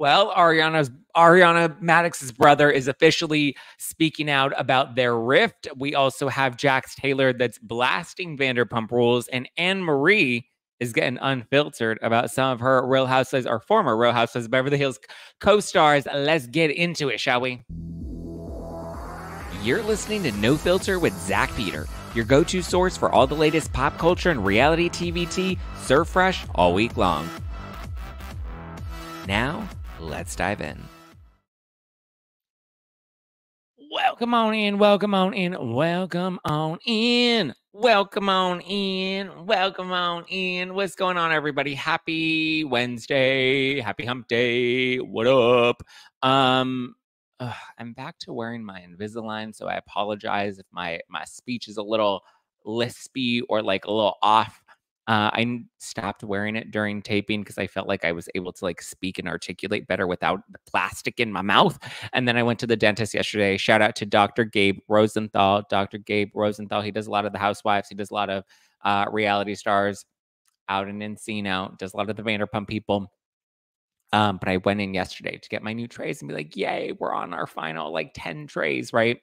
Well, Ariana's Ariana Madix's brother is officially speaking out about their rift. We also have Jax Taylor that's blasting Vanderpump Rules, and AnneMarie is getting unfiltered about some of her Real Housewives or former Real Housewives Beverly Hills co-stars. Let's get into it, shall we? You're listening to No Filter with Zack Peter, your go-to source for all the latest pop culture and reality TV serve fresh all week long. Now let's dive in. Welcome on in, welcome on in, welcome on in, welcome on in, welcome on in. What's going on, everybody? Happy Wednesday, happy hump day. What up? Um, ugh, I'm back to wearing my Invisalign, so I apologize if my my speech is a little lispy or like a little off. Uh, I stopped wearing it during taping because I felt like I was able to like speak and articulate better without the plastic in my mouth. And then I went to the dentist yesterday. Shout out to Dr. Gabe Rosenthal. Dr. Gabe Rosenthal. He does a lot of the housewives. He does a lot of uh, reality stars out in Encino. Does a lot of the Vanderpump people. Um, but I went in yesterday to get my new trays and be like, "Yay, we're on our final like ten trays, right?"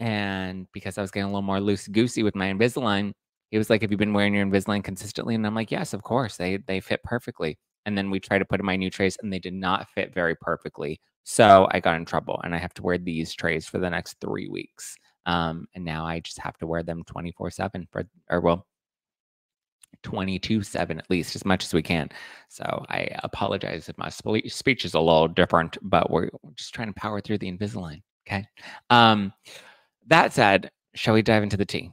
And because I was getting a little more loose goosey with my Invisalign he was like, "Have you been wearing your Invisalign consistently?" And I'm like, "Yes, of course. They they fit perfectly." And then we tried to put in my new trays, and they did not fit very perfectly. So I got in trouble, and I have to wear these trays for the next three weeks. Um, and now I just have to wear them 24 seven for, or well, 22 7 at least as much as we can so i apologize if my speech is a little different but we're, just trying to power through the invisalign okay um that said shall we dive into the tea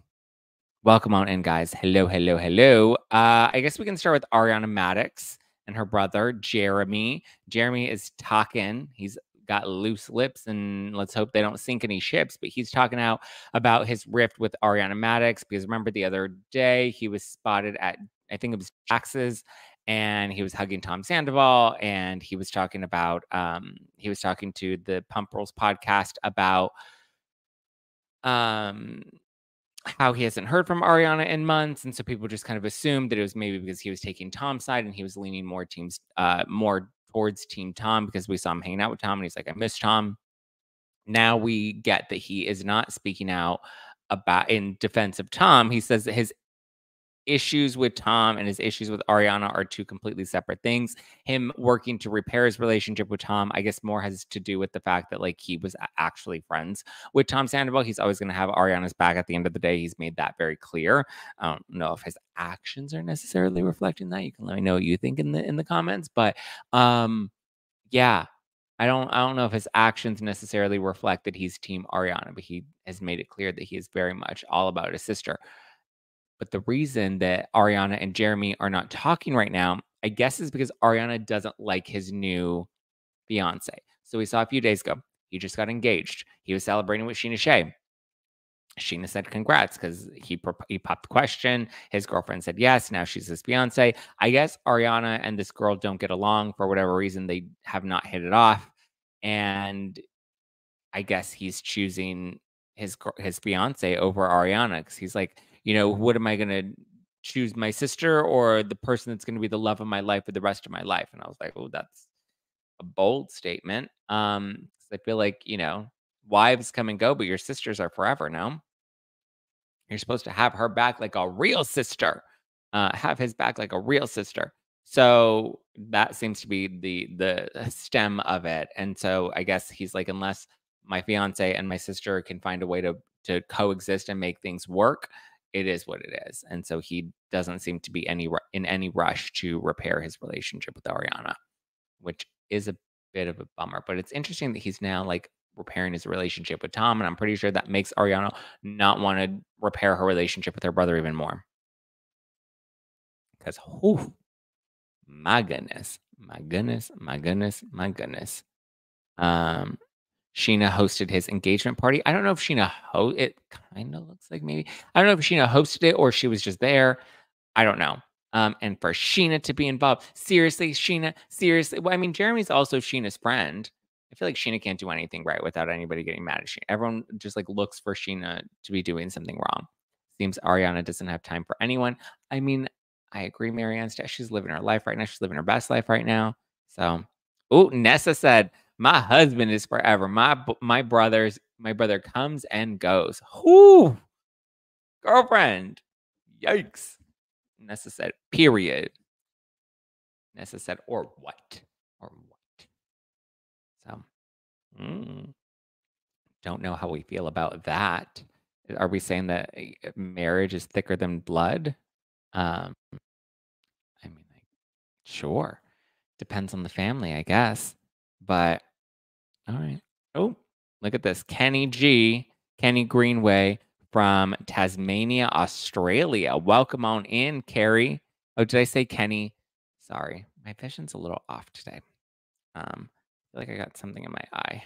Welcome on in, guys. Hello, hello, hello. Uh, I guess we can start with Ariana Madix and her brother, Jeremy. Jeremy is talking. He's got loose lips, and let's hope they don't sink any ships. But he's talking out about his rift with Ariana Madix because remember the other day he was spotted at, I think it was Jax's, and he was hugging Tom Sandoval, and he was talking about, um, he was talking to the Pump Rules podcast about, um, how he hasn't heard from Ariana in months, and so people just kind of assumed that it was maybe because he was taking Tom's side and he was leaning more teams, uh, more towards Team Tom because we saw him hanging out with Tom, and he's like, "I miss Tom." Now we get that he is not speaking out about in defense of Tom. He says that his issues with Tom and his issues with Ariana are two completely separate things. Him working to repair his relationship with Tom, I guess more has to do with the fact that like he was actually friends with Tom Sandoval. He's always going to have Ariana's back at the end of the day. He's made that very clear. I don't know if his actions are necessarily reflecting that. You can let me know what you think in the in the comments, but um yeah, I don't I don't know if his actions necessarily reflect that he's team Ariana, but he has made it clear that he is very much all about his sister. But the reason that Ariana and Jeremy are not talking right now, I guess, is because Ariana doesn't like his new fiance. So we saw a few days ago, he just got engaged. He was celebrating with Scheana Shay. Scheana said congrats because he he popped the question. His girlfriend said yes. Now she's his fiance. I guess Ariana and this girl don't get along for whatever reason. They have not hit it off, and I guess he's choosing his his fiance over Ariana because he's like, you know, what am I going to choose, my sister or the person that's going to be the love of my life for the rest of my life? And I was like, oh, that's a bold statement. Um, I feel like, you know, wives come and go, but your sisters are forever. No, you're supposed to have her back like a real sister, uh, have his back like a real sister. So that seems to be the the stem of it. And so I guess he's like, unless my fiance and my sister can find a way to to coexist and make things work, it is what it is. And so he doesn't seem to be any in any rush to repair his relationship with Ariana, which is a bit of a bummer. But it's interesting that he's now like repairing his relationship with Tom, and I'm pretty sure that makes Ariana not want to repair her relationship with her brother even more. Because, whew, my goodness, my goodness, my goodness, my goodness. Um, Scheana hosted his engagement party. I don't know if Scheana ho it kind of looks like maybe. I don't know if Scheana hosted it or she was just there. I don't know. Um, and for Scheana to be involved, seriously, Scheana, seriously. Well, I mean, Jeremy's also Scheana's friend. I feel like Scheana can't do anything right without anybody getting mad at Scheana. Everyone just like looks for Scheana to be doing something wrong. Seems Ariana doesn't have time for anyone. I mean, I agree, Marianne. She's living her life right now. She's living her best life right now. So Oh, Nessa said, "My husband is forever. My my brothers, my brother comes and goes. Whoo, girlfriend. Yikes." Nessa said, "Period." Nessa said, "Or what? Or what?" So, mm, don't know how we feel about that. Are we saying that eh, marriage is thicker than blood? Um, I mean, like, sure. Depends on the family, I guess. But all right. Oh, look at this. Kenny G, Kenny Greenway from Tasmania, Australia. Welcome on in, Carrie. Oh, did I say Kenny? Sorry. My vision's a little off today. Um, I feel like I got something in my eye.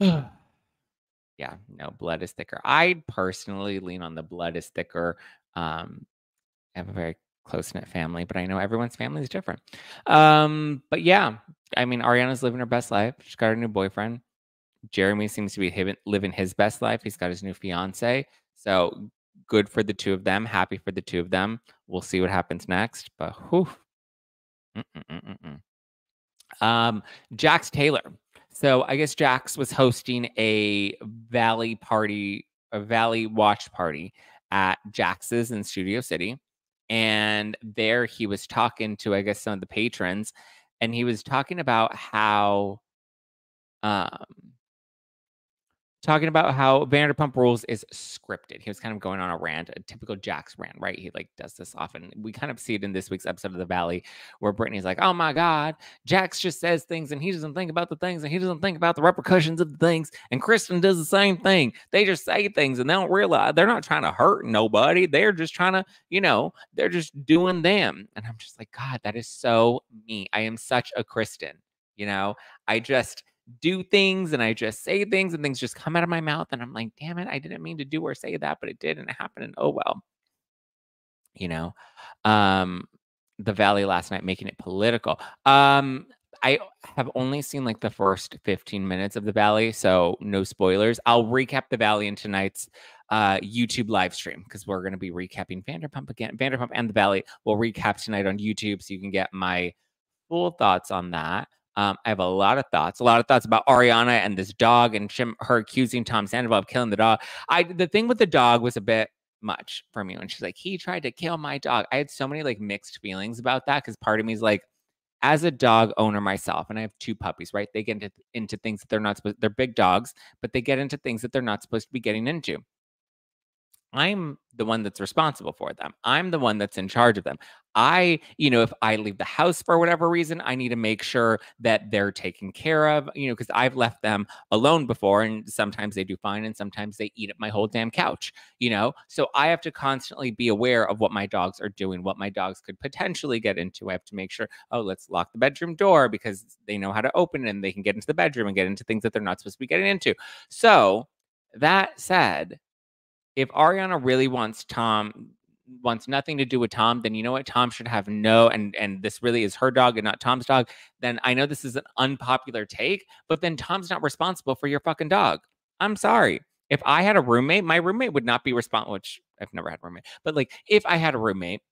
yeah, no, blood is thicker. I personally lean on the blood is thicker. Um, I have a very close knit family, but I know everyone's family is different. Um, but yeah, I mean, Ariana's living her best life. She's got her new boyfriend. Jeremy seems to be living his best life. He's got his new fiance. So good for the two of them. Happy for the two of them. We'll see what happens next. But whew. Um, Jax Taylor. So I guess Jax was hosting a Valley party, a Valley watch party at Jax's in Studio City. And there he was talking to, I guess, some of the patrons, and he was talking about how um talking about how Vanderpump Rules is scripted. He was kind of going on a rant, a typical Jax rant, right? He like does this often. We kind of see it in this week's episode of The Valley, where Brittany's like, "Oh my God, Jax just says things and he doesn't think about the things and he doesn't think about the repercussions of the things." And Kristen does the same thing. They just say things and they don't realize they're not trying to hurt nobody. They're just trying to, you know, they're just doing them. And I'm just like, God, that is so me. I am such a Kristen. You know, I just do things and I just say things and things just come out of my mouth. And I'm like, damn it, I didn't mean to do or say that, but it did and it happened. And oh well. You know, um, the Valley last night making it political. Um, I have only seen like the first 15 minutes of the Valley, so no spoilers. I'll recap the Valley in tonight's uh, YouTube live stream because we're going to be recapping Vanderpump again. Vanderpump and the Valley. We'll recap tonight on YouTube so you can get my full thoughts on that. Um, I have a lot of thoughts, a lot of thoughts about Ariana and this dog and her accusing Tom Sandoval of killing the dog. I the thing with the dog was a bit much for me when she's like, he tried to kill my dog. I had so many like mixed feelings about that because part of me is like, as a dog owner myself, and I have two puppies, right? They get into, into things that they're not supposed. They're big dogs, but they get into things that they're not supposed to be getting into. I'm the one that's responsible for them. I'm the one that's in charge of them. I, you know, if I leave the house for whatever reason, I need to make sure that they're taken care of, you know, because I've left them alone before and sometimes they do fine and sometimes they eat up my whole damn couch, you know? So I have to constantly be aware of what my dogs are doing, what my dogs could potentially get into. I have to make sure, oh, let's lock the bedroom door because they know how to open it and they can get into the bedroom and get into things that they're not supposed to be getting into. So that said, if Ariana really wants Tom wants nothing to do with Tom, then you know what? Tom should have no and and this really is her dog and not Tom's dog. Then I know this is an unpopular take, but then Tom's not responsible for your fucking dog. I'm sorry. If I had a roommate, my roommate would not be responsible, which I've never had a roommate, but like if I had a roommate,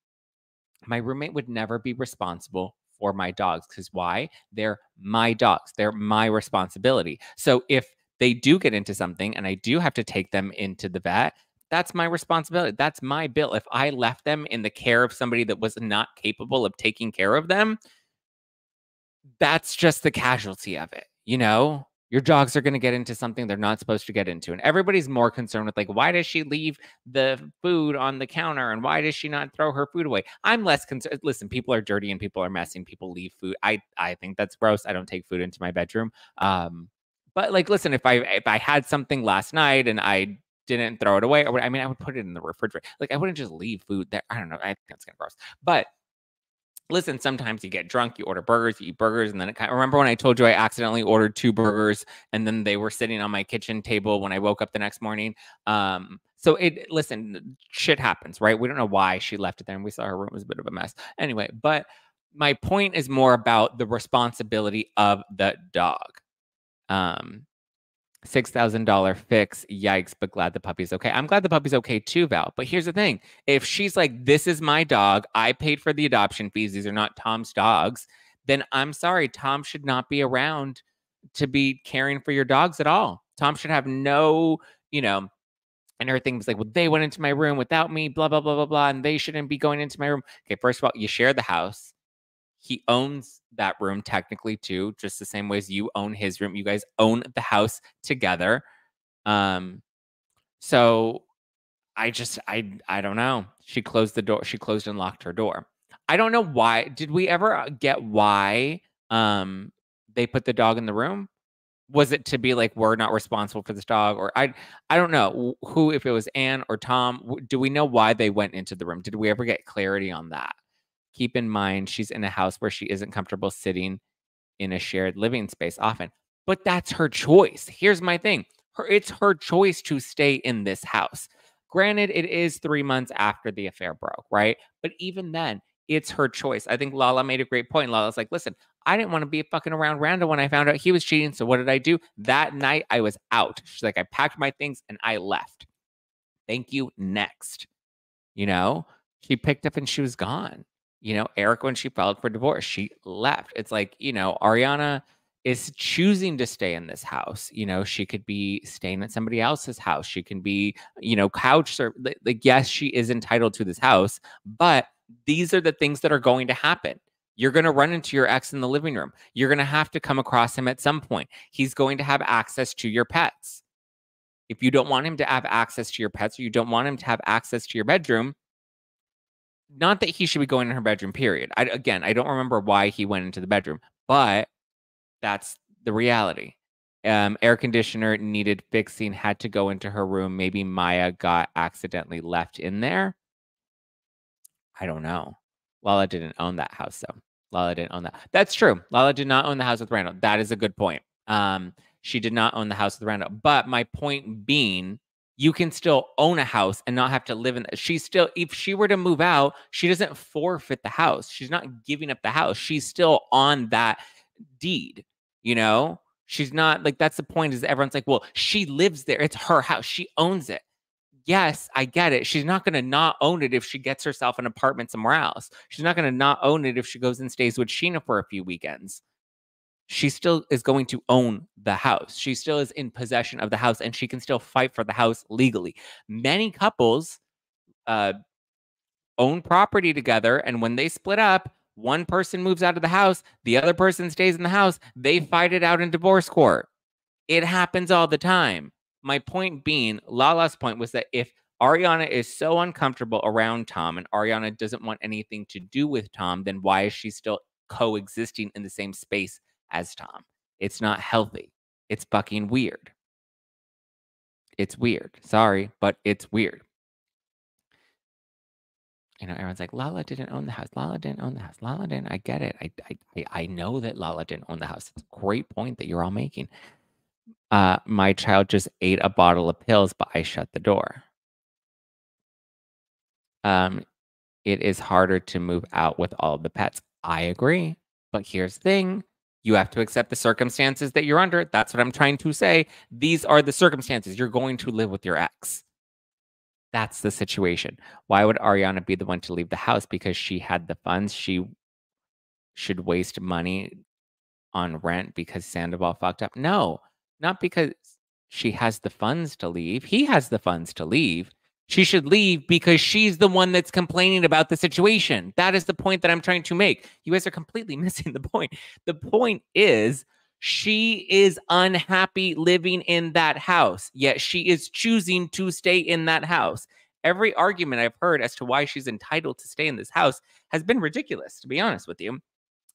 my roommate would never be responsible for my dogs. Because why? They're my dogs. They're my responsibility. So if they do get into something and I do have to take them into the vet, that's my responsibility. That's my bill. If I left them in the care of somebody that was not capable of taking care of them, that's just the casualty of it. You know, your dogs are going to get into something they're not supposed to get into. And everybody's more concerned with, like, why does she leave the food on the counter and why does she not throw her food away? I'm less concerned. Listen, people are dirty and people are messy and people leave food. I, I think that's gross. I don't take food into my bedroom. Um, but like, listen, if I if I had something last night and I didn't throw it away. Or I mean, I would put it in the refrigerator. Like I wouldn't just leave food there. I don't know. I think that's kind of gross. But listen, sometimes you get drunk, you order burgers, you eat burgers, and then it kind of, remember when I told you I accidentally ordered two burgers and then they were sitting on my kitchen table when I woke up the next morning. Um, so it listen, shit happens, right? We don't know why she left it there, and we saw her room was a bit of a mess. Anyway, but my point is more about the responsibility of the dog. Um, $6,000 fix. Yikes, but glad the puppy's okay. I'm glad the puppy's okay too, Val. But here's the thing if she's like, this is my dog, I paid for the adoption fees, these are not Tom's dogs, then I'm sorry, Tom should not be around to be caring for your dogs at all. Tom should have no, you know, and everything was like, well, they went into my room without me, blah, blah, blah, blah, blah, and they shouldn't be going into my room. Okay, first of all, you share the house. He owns that room technically too, just the same way as you own his room. You guys own the house together. Um, so I just I I don't know. She closed the door. She closed and locked her door. I don't know why. Did we ever uh, get why um they put the dog in the room? Was it to be like we're not responsible for this dog or I I don't know who if it was Anne or Tom, do we know why they went into the room? Did we ever get clarity on that? Keep in mind she's in a house where she isn't comfortable sitting in a shared living space often. But that's her choice. Here's my thing. Her it's her choice to stay in this house. Granted, it is three months after the affair broke, right? But even then, it's her choice. I think Lala made a great point. Lala's like, listen, I didn't want to be fucking around Randall when I found out he was cheating. So what did I do? That night I was out. She's like, I packed my things and I left. Thank you. Next. You know, she picked up and she was gone. You know, Eric, when she filed for divorce, she left. It's like, you know, Ariana is choosing to stay in this house. You know, she could be staying at somebody else's house. She can be, you know, couch or like, yes, she is entitled to this house, but these are the things that are going to happen. You're going to run into your ex in the living room. You're going to have to come across him at some point. He's going to have access to your pets. If you don't want him to have access to your pets or you don't want him to have access to your bedroom, not that he should be going in her bedroom, period. I, again, I don't remember why he went into the bedroom, but that's the reality. Um, air conditioner needed fixing, had to go into her room. Maybe Maya got accidentally left in there. I don't know. Lala didn't own that house, though. Lala didn't own that. That's true. Lala did not own the house with Randall. That is a good point. Um, she did not own the house with Randall. But my point being, you can still own a house and not have to live in it. She's still, if she were to move out, she doesn't forfeit the house. She's not giving up the house. She's still on that deed, you know? She's not like that's the point is everyone's like, well, she lives there. It's her house. She owns it yes, I get it. She's not going to not own it if she gets herself an apartment somewhere else. She's not going to not own it if she goes and stays with Scheana for a few weekends. She still is going to own the house. She still is in possession of the house and she can still fight for the house legally. Many couples uh, own property together, and when they split up, one person moves out of the house, the other person stays in the house, they fight it out in divorce court. It happens all the time my point being, Lala's point was that if Ariana is so uncomfortable around Tom and Ariana doesn't want anything to do with Tom, then why is she still coexisting in the same space as Tom? It's not healthy. It's fucking weird. It's weird. Sorry, but it's weird. You know, everyone's like, Lala didn't own the house. Lala didn't own the house. Lala didn't. I get it. I, I, I know that Lala didn't own the house. It's a great point that you're all making uh, my child just ate a bottle of pills, but I shut the door. Um, it is harder to move out with all the pets. I agree. But here's the thing you have to accept the circumstances that you're under. That's what I'm trying to say. These are the circumstances. You're going to live with your ex. That's the situation. Why would Ariana be the one to leave the house? Because she had the funds. She should waste money on rent because Sandoval fucked up. No, not because she has the funds to leave. He has the funds to leave. She should leave because she's the one that's complaining about the situation. That is the point that I'm trying to make. You guys are completely missing the point. The point is she is unhappy living in that house, yet she is choosing to stay in that house. Every argument I've heard as to why she's entitled to stay in this house has been ridiculous, to be honest with you.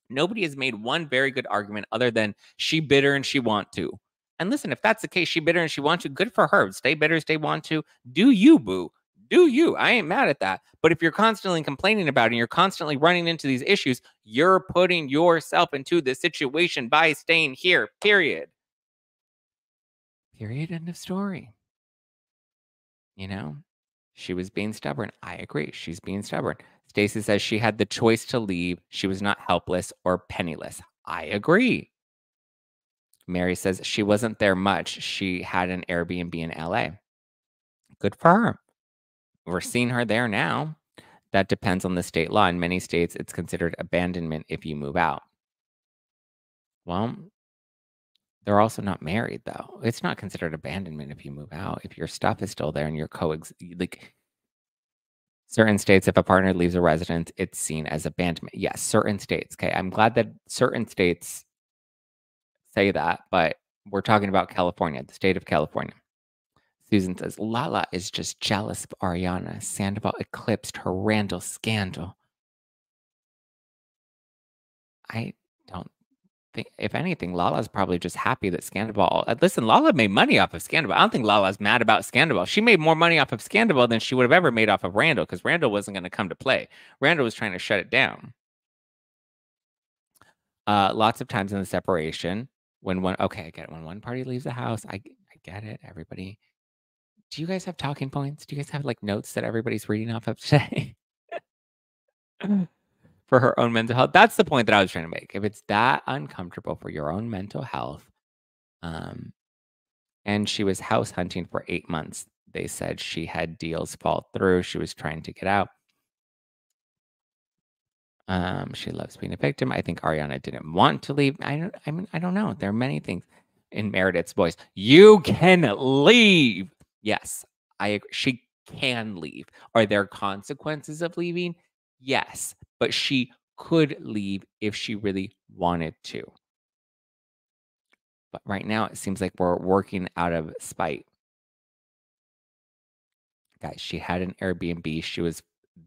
Nobody has made one very good argument other than she bitter and she want to. And listen, if that's the case, she bitter and she wants to, good for her. Stay bitter, stay want to. Do you, boo. Do you. I ain't mad at that. But if you're constantly complaining about it and you're constantly running into these issues, you're putting yourself into the situation by staying here, period. Period. End of story. You know, she was being stubborn. I agree. She's being stubborn. Stacy says she had the choice to leave. She was not helpless or penniless. I agree. Mary says she wasn't there much. She had an Airbnb in LA. Good for her. We're mm-hmm. seeing her there now. That depends on the state law. In many states, it's considered abandonment if you move out. Well, they're also not married though. It's not considered abandonment if you move out. If your stuff is still there and you're coex like certain states, if a partner leaves a residence, it's seen as abandonment. Yes, certain states. Okay. I'm glad that certain states say that, but we're talking about California, the state of California. Susan says Lala is just jealous of Ariana. Sandoval eclipsed her Randall scandal. I don't think, if anything, Lala's probably just happy that Scandoval. Uh, listen, Lala made money off of Scandoval. I don't think Lala's mad about Scandoval. She made more money off of Scandoval than she would have ever made off of Randall because Randall wasn't going to come to play. Randall was trying to shut it down. Uh, lots of times in the separation, when one, okay, I get it. When one party leaves the house, I, I get it. Everybody, do you guys have talking points? Do you guys have like notes that everybody's reading off of today? for her own mental health. That's the point that I was trying to make. If it's that uncomfortable for your own mental health, um, and she was house hunting for eight months. They said she had deals fall through. She was trying to get out. Um, she loves being a victim. I think Ariana didn't want to leave. I don't. I mean, I don't know. There are many things in Meredith's voice. You can leave. Yes, I agree. She can leave. Are there consequences of leaving? Yes, but she could leave if she really wanted to. But right now, it seems like we're working out of spite. Guys, she had an Airbnb. She was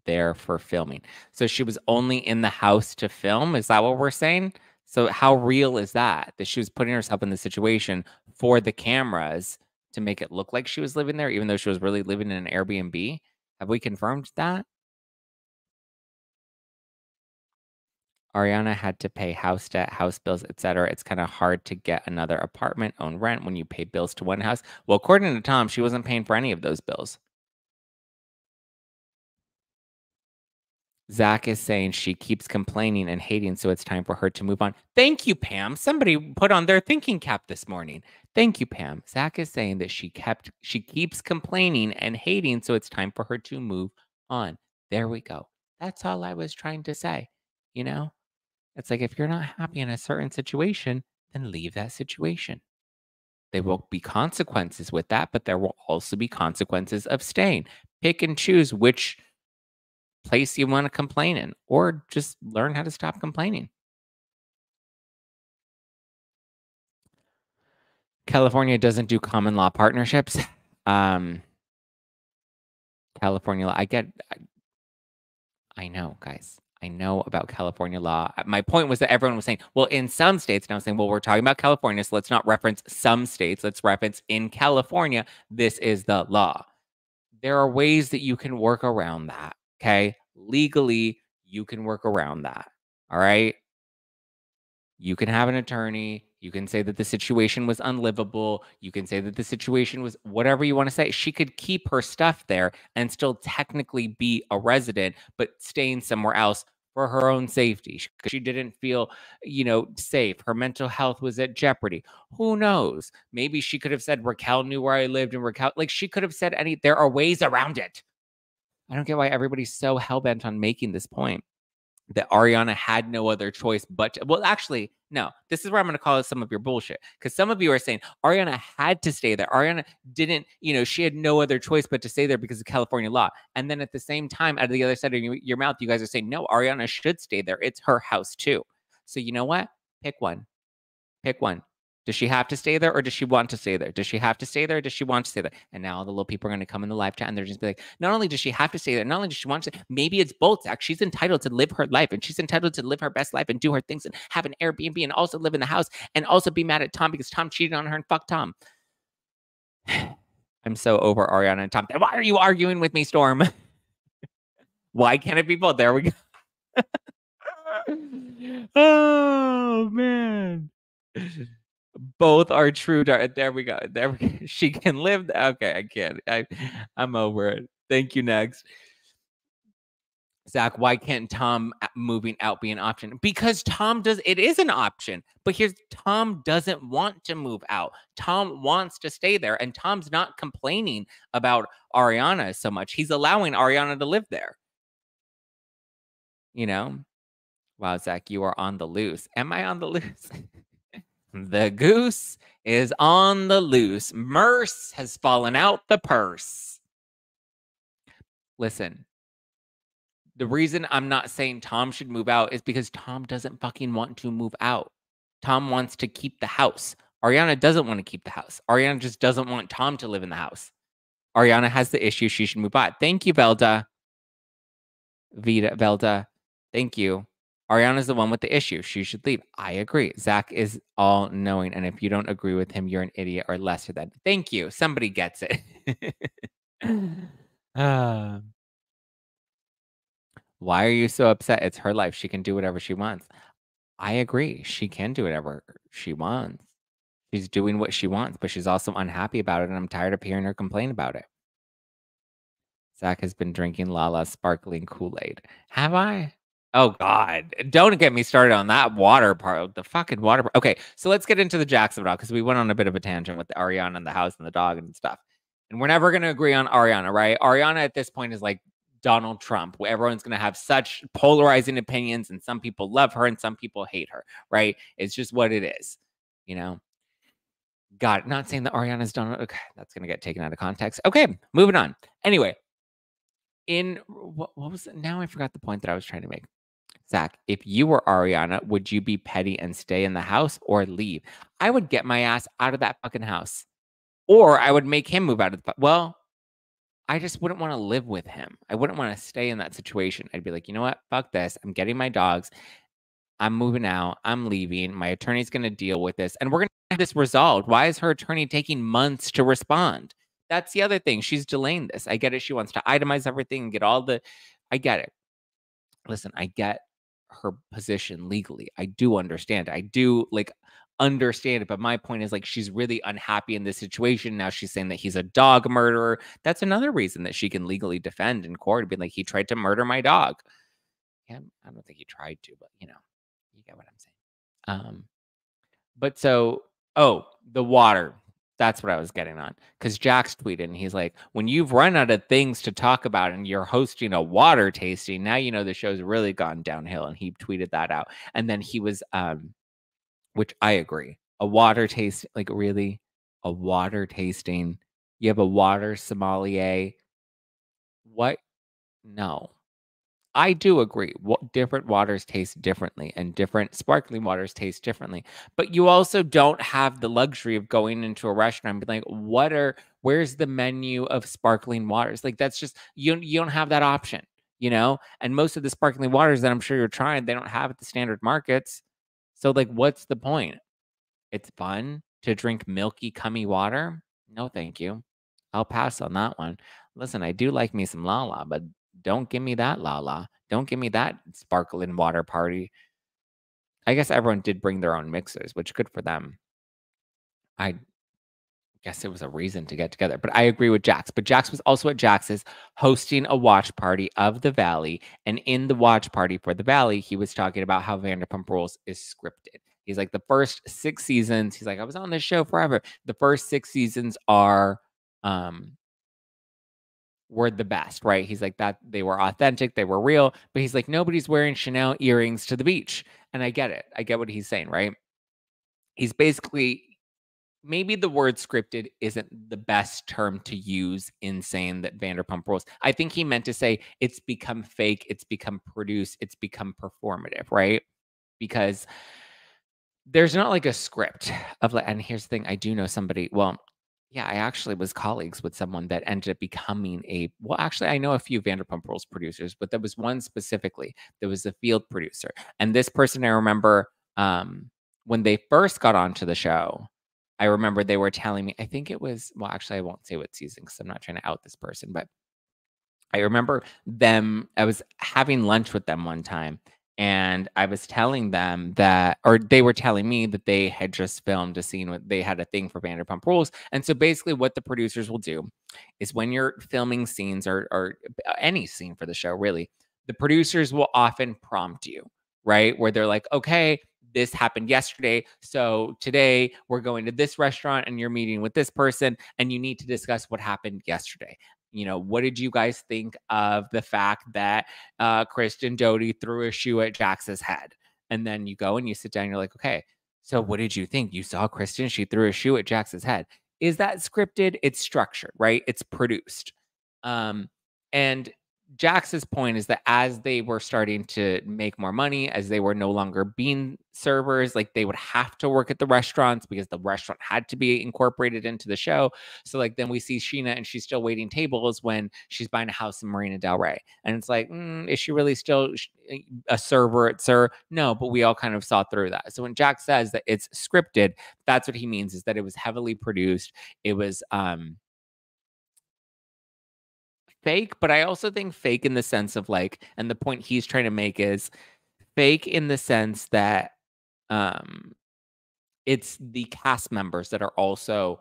there for filming. So she was only in the house to film. Is that what we're saying? So how real is that? That she was putting herself in the situation for the cameras to make it look like she was living there, even though she was really living in an Airbnb? Have we confirmed that? Ariana had to pay house debt, house bills, etc. It's kind of hard to get another apartment, own rent when you pay bills to one house. Well, according to Tom, she wasn't paying for any of those bills. Zack is saying she keeps complaining and hating, so it's time for her to move on. Thank you, Pam. Somebody put on their thinking cap this morning. Thank you, Pam. Zack is saying that she kept she keeps complaining and hating, so it's time for her to move on. There we go. That's all I was trying to say. You know, it's like if you're not happy in a certain situation, then leave that situation. There will be consequences with that, but there will also be consequences of staying. Pick and choose which place you want to complain in, or just learn how to stop complaining. California doesn't do common law partnerships. Um, California I get, I, I know, guys. I know about California law. Uh, my point was that everyone was saying, well, in some states, and I was saying, well, we're talking about California, so let's not reference some states. Let's reference in California, this is the law. There are ways that you can work around that. Okay. Legally, you can work around that. All right. You can have an attorney. You can say that the situation was unlivable. You can say that the situation was whatever you want to say. She could keep her stuff there and still technically be a resident, but staying somewhere else for her own safety because she didn't feel, you know, safe. Her mental health was at jeopardy. Who knows? Maybe she could have said Raquel knew where I lived and Raquel, like she could have said any, there are ways around it. I don't get why everybody's so hell bent on making this point that Ariana had no other choice but to, well, actually, no. This is where I'm going to call some of your bullshit because some of you are saying Ariana had to stay there. Ariana didn't, you know, she had no other choice but to stay there because of California law. And then at the same time, out of the other side of your mouth, you guys are saying no, Ariana should stay there. It's her house too. So you know what? Pick one. Pick one. Does she have to stay there or does she want to stay there? Does she have to stay there? does she want to stay there? And now all the little people are going to come in the live chat and they're just be like, not only does she have to stay there, not only does she want to, maybe it's both, Zack. She's entitled to live her life and she's entitled to live her best life and do her things and have an Airbnb and also live in the house and also be mad at Tom because Tom cheated on her and fuck Tom. I'm so over Ariana and Tom. Why are you arguing with me, Storm? Why can't it be both? There we go. oh, man both are true. There we go. There we go. She can live. Okay, I can't. I, I'm over it. Thank you. Next. Zack, why can't Tom uh, moving out be an option? Because Tom does, it is an option. But here's Tom doesn't want to move out. Tom wants to stay there. And Tom's not complaining about Ariana so much. He's allowing Ariana to live there. You know? Wow, Zack, you are on the loose. Am I on the loose? The goose is on the loose. Merce has fallen out the purse. Listen, the reason I'm not saying Tom should move out is because Tom doesn't fucking want to move out. Tom wants to keep the house. Ariana doesn't want to keep the house. Ariana just doesn't want Tom to live in the house. Ariana has the issue. She should move out. Thank you, Velda. Vita, Velda. Thank you. Ariana's the one with the issue. She should leave. I agree. Zack is all knowing. And if you don't agree with him, you're an idiot or lesser than. Thank you. Somebody gets it. uh, why are you so upset? It's her life. She can do whatever she wants. I agree. She can do whatever she wants. She's doing what she wants, but she's also unhappy about it. And I'm tired of hearing her complain about it. Zack has been drinking Lala's sparkling Kool Aid. Have I? Oh God! Don't get me started on that water part. The fucking water. Part. Okay, so let's get into the Jacksonville because we went on a bit of a tangent with Ariana and the house and the dog and stuff. And we're never going to agree on Ariana, right? Ariana at this point is like Donald Trump, everyone's going to have such polarizing opinions, and some people love her and some people hate her, right? It's just what it is, you know. God, not saying that Ariana's Donald. Okay, that's going to get taken out of context. Okay, moving on. Anyway, in what, what was it? Now I forgot the point that I was trying to make. Zack, if you were Ariana, would you be petty and stay in the house or leave? I would get my ass out of that fucking house. Or I would make him move out of the well, I just wouldn't want to live with him. I wouldn't want to stay in that situation. I'd be like, you know what? Fuck this. I'm getting my dogs. I'm moving out. I'm leaving. My attorney's going to deal with this. And we're going to have this resolved. Why is her attorney taking months to respond? That's the other thing. She's delaying this. I get it. She wants to itemize everything and get all the. I get it. Listen, I get her position legally. I do understand. I do like understand it. But my point is like she's really unhappy in this situation. Now she's saying that he's a dog murderer. That's another reason that she can legally defend in court, being like, he tried to murder my dog. Yeah, I don't think he tried to, but you know, you get what I'm saying. Um, but so, oh, the water. That's what I was getting on. Because Jax tweeted and he's like, when you've run out of things to talk about and you're hosting a water tasting, now you know the show's really gone downhill. And he tweeted that out. And then he was, um, which I agree, a water taste, like really a water tasting. You have a water sommelier. What? No. I do agree. What different waters taste differently and different sparkling waters taste differently. But you also don't have the luxury of going into a restaurant and being like, what are where's the menu of sparkling waters? Like that's just you you don't have that option, you know? And most of the sparkling waters that I'm sure you're trying, they don't have at the standard markets. So like what's the point? It's fun to drink milky, cummy water. No, thank you. I'll pass on that one. Listen, I do like me some Lala, but don't give me that Lala. Don't give me that sparkling water party. I guess everyone did bring their own mixers, which good for them. I guess it was a reason to get together. But I agree with Jax. But Jax was also at Jax's hosting a watch party of the Valley. And in the watch party for the Valley, he was talking about how Vanderpump Rules is scripted. He's like, the first six seasons, he's like, I was on this show forever. The first six seasons are um were the best, right? He's like that they were authentic, they were real, but he's like nobody's wearing Chanel earrings to the beach. And I get it. I get what he's saying, right? He's basically maybe the word scripted isn't the best term to use in saying that Vanderpump Rules. I think he meant to say it's become fake, it's become produced, it's become performative, right? Because there's not like a script of like, and here's the thing I do know somebody, well, yeah, I actually was colleagues with someone that ended up becoming a well, actually, I know a few Vanderpump Rules producers, but there was one specifically that was a field producer. And this person I remember um, when they first got onto the show, I remember they were telling me, I think it was, well, actually, I won't say what season because I'm not trying to out this person, but I remember them, I was having lunch with them one time and I was telling them that, or they were telling me that they had just filmed a scene with, they had a thing for Vanderpump Rules. And so basically, what the producers will do is when you're filming scenes or, or uh, any scene for the show, really, the producers will often prompt you, right? Where they're like, okay, this happened yesterday. So today we're going to this restaurant and you're meeting with this person and you need to discuss what happened yesterday you know, what did you guys think of the fact that uh, Kristen Doute threw a shoe at Jax's head? And then you go and you sit down, you're like, okay, So what did you think? You saw Kristen, she threw a shoe at Jax's head. Is that scripted? It's structured, right? It's produced. Um, and Jax's point is that as they were starting to make more money, as they were no longer being servers, like they would have to work at the restaurants because the restaurant had to be incorporated into the show. So, like, then we see Scheana and she's still waiting tables when she's buying a house in Marina Del Rey. And it's like, mm, is she really still eh, a server at SUR? No, but we all kind of saw through that. So, when Jax says that it's scripted, that's what he means is that it was heavily produced. It was, um, fake, but I also think fake in the sense of like, and the point he's trying to make is fake in the sense that um it's the cast members that are also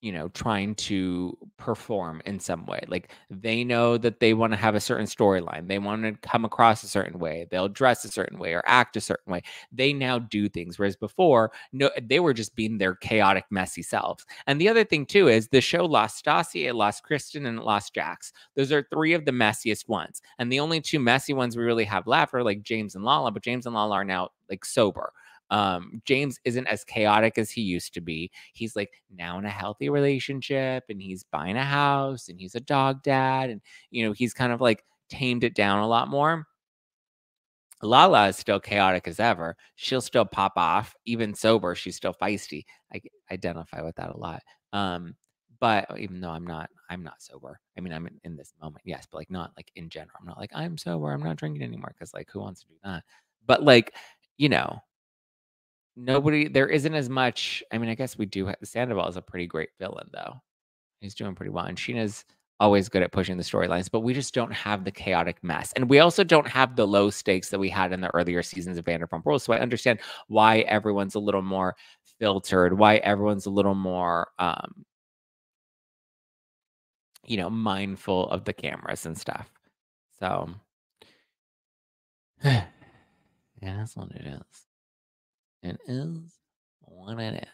you know, trying to perform in some way. Like they know that they want to have a certain storyline. They want to come across a certain way. They'll dress a certain way or act a certain way. They now do things. Whereas before, no, they were just being their chaotic, messy selves. And the other thing too is the show lost Stassi, it lost Kristen, and it lost Jax. Those are three of the messiest ones. And the only two messy ones we really have left are like James and Lala, but James and Lala are now like sober. Um, James isn't as chaotic as he used to be. He's like now in a healthy relationship and he's buying a house and he's a dog dad. And, you know, he's kind of like tamed it down a lot more. Lala is still chaotic as ever. She'll still pop off, even sober. She's still feisty. I identify with that a lot. Um, but even though I'm not, I'm not sober. I mean, I'm in, in this moment, yes, but like not like in general. I'm not like I'm sober. I'm not drinking anymore because like who wants to do that? But like, you know, nobody there isn't as much. I mean, I guess we do have Sandoval is a pretty great villain though. He's doing pretty well. And Scheana's always good at pushing the storylines, but we just don't have the chaotic mess. And we also don't have the low stakes that we had in the earlier seasons of Vanderpump Rules. So I understand why everyone's a little more filtered, why everyone's a little more um you know, mindful of the cameras and stuff. So yeah, that's what it is. It is what it is.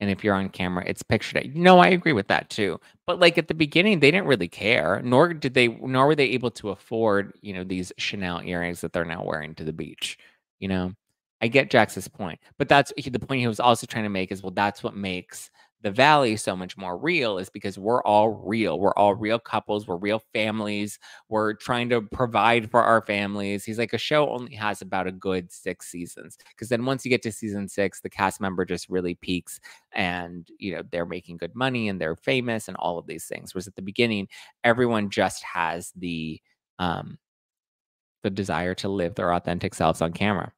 And if you're on camera, it's pictured. No, I agree with that too. But like at the beginning, they didn't really care, nor did they, nor were they able to afford, you know, these Chanel earrings that they're now wearing to the beach. You know, I get Jax's point, but that's the point he was also trying to make is well, that's what makes the valley so much more real is because we're all real. We're all real couples. We're real families. We're trying to provide for our families. He's like, a show only has about a good six seasons. Because then once you get to season six, the cast member just really peaks and, you know, they're making good money and they're famous and all of these things. Whereas at the beginning, everyone just has the, um, the desire to live their authentic selves on camera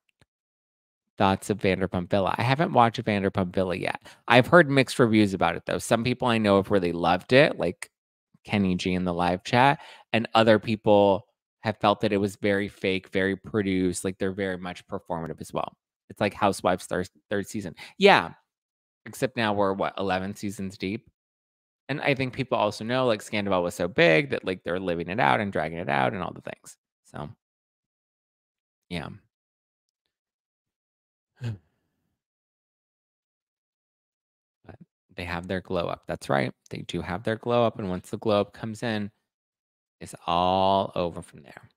thoughts of Vanderpump Villa. I haven't watched Vanderpump Villa yet. I've heard mixed reviews about it though. Some people I know have really loved it, like Kenny G in the live chat, and other people have felt that it was very fake, very produced, like they're very much performative as well. It's like Housewives third third season. Yeah. Except now we're what 11 seasons deep. And I think people also know like Scandoval was so big that like they're living it out and dragging it out and all the things. So yeah. But they have their glow up. That's right. They do have their glow up. And once the glow up comes in, it's all over from there.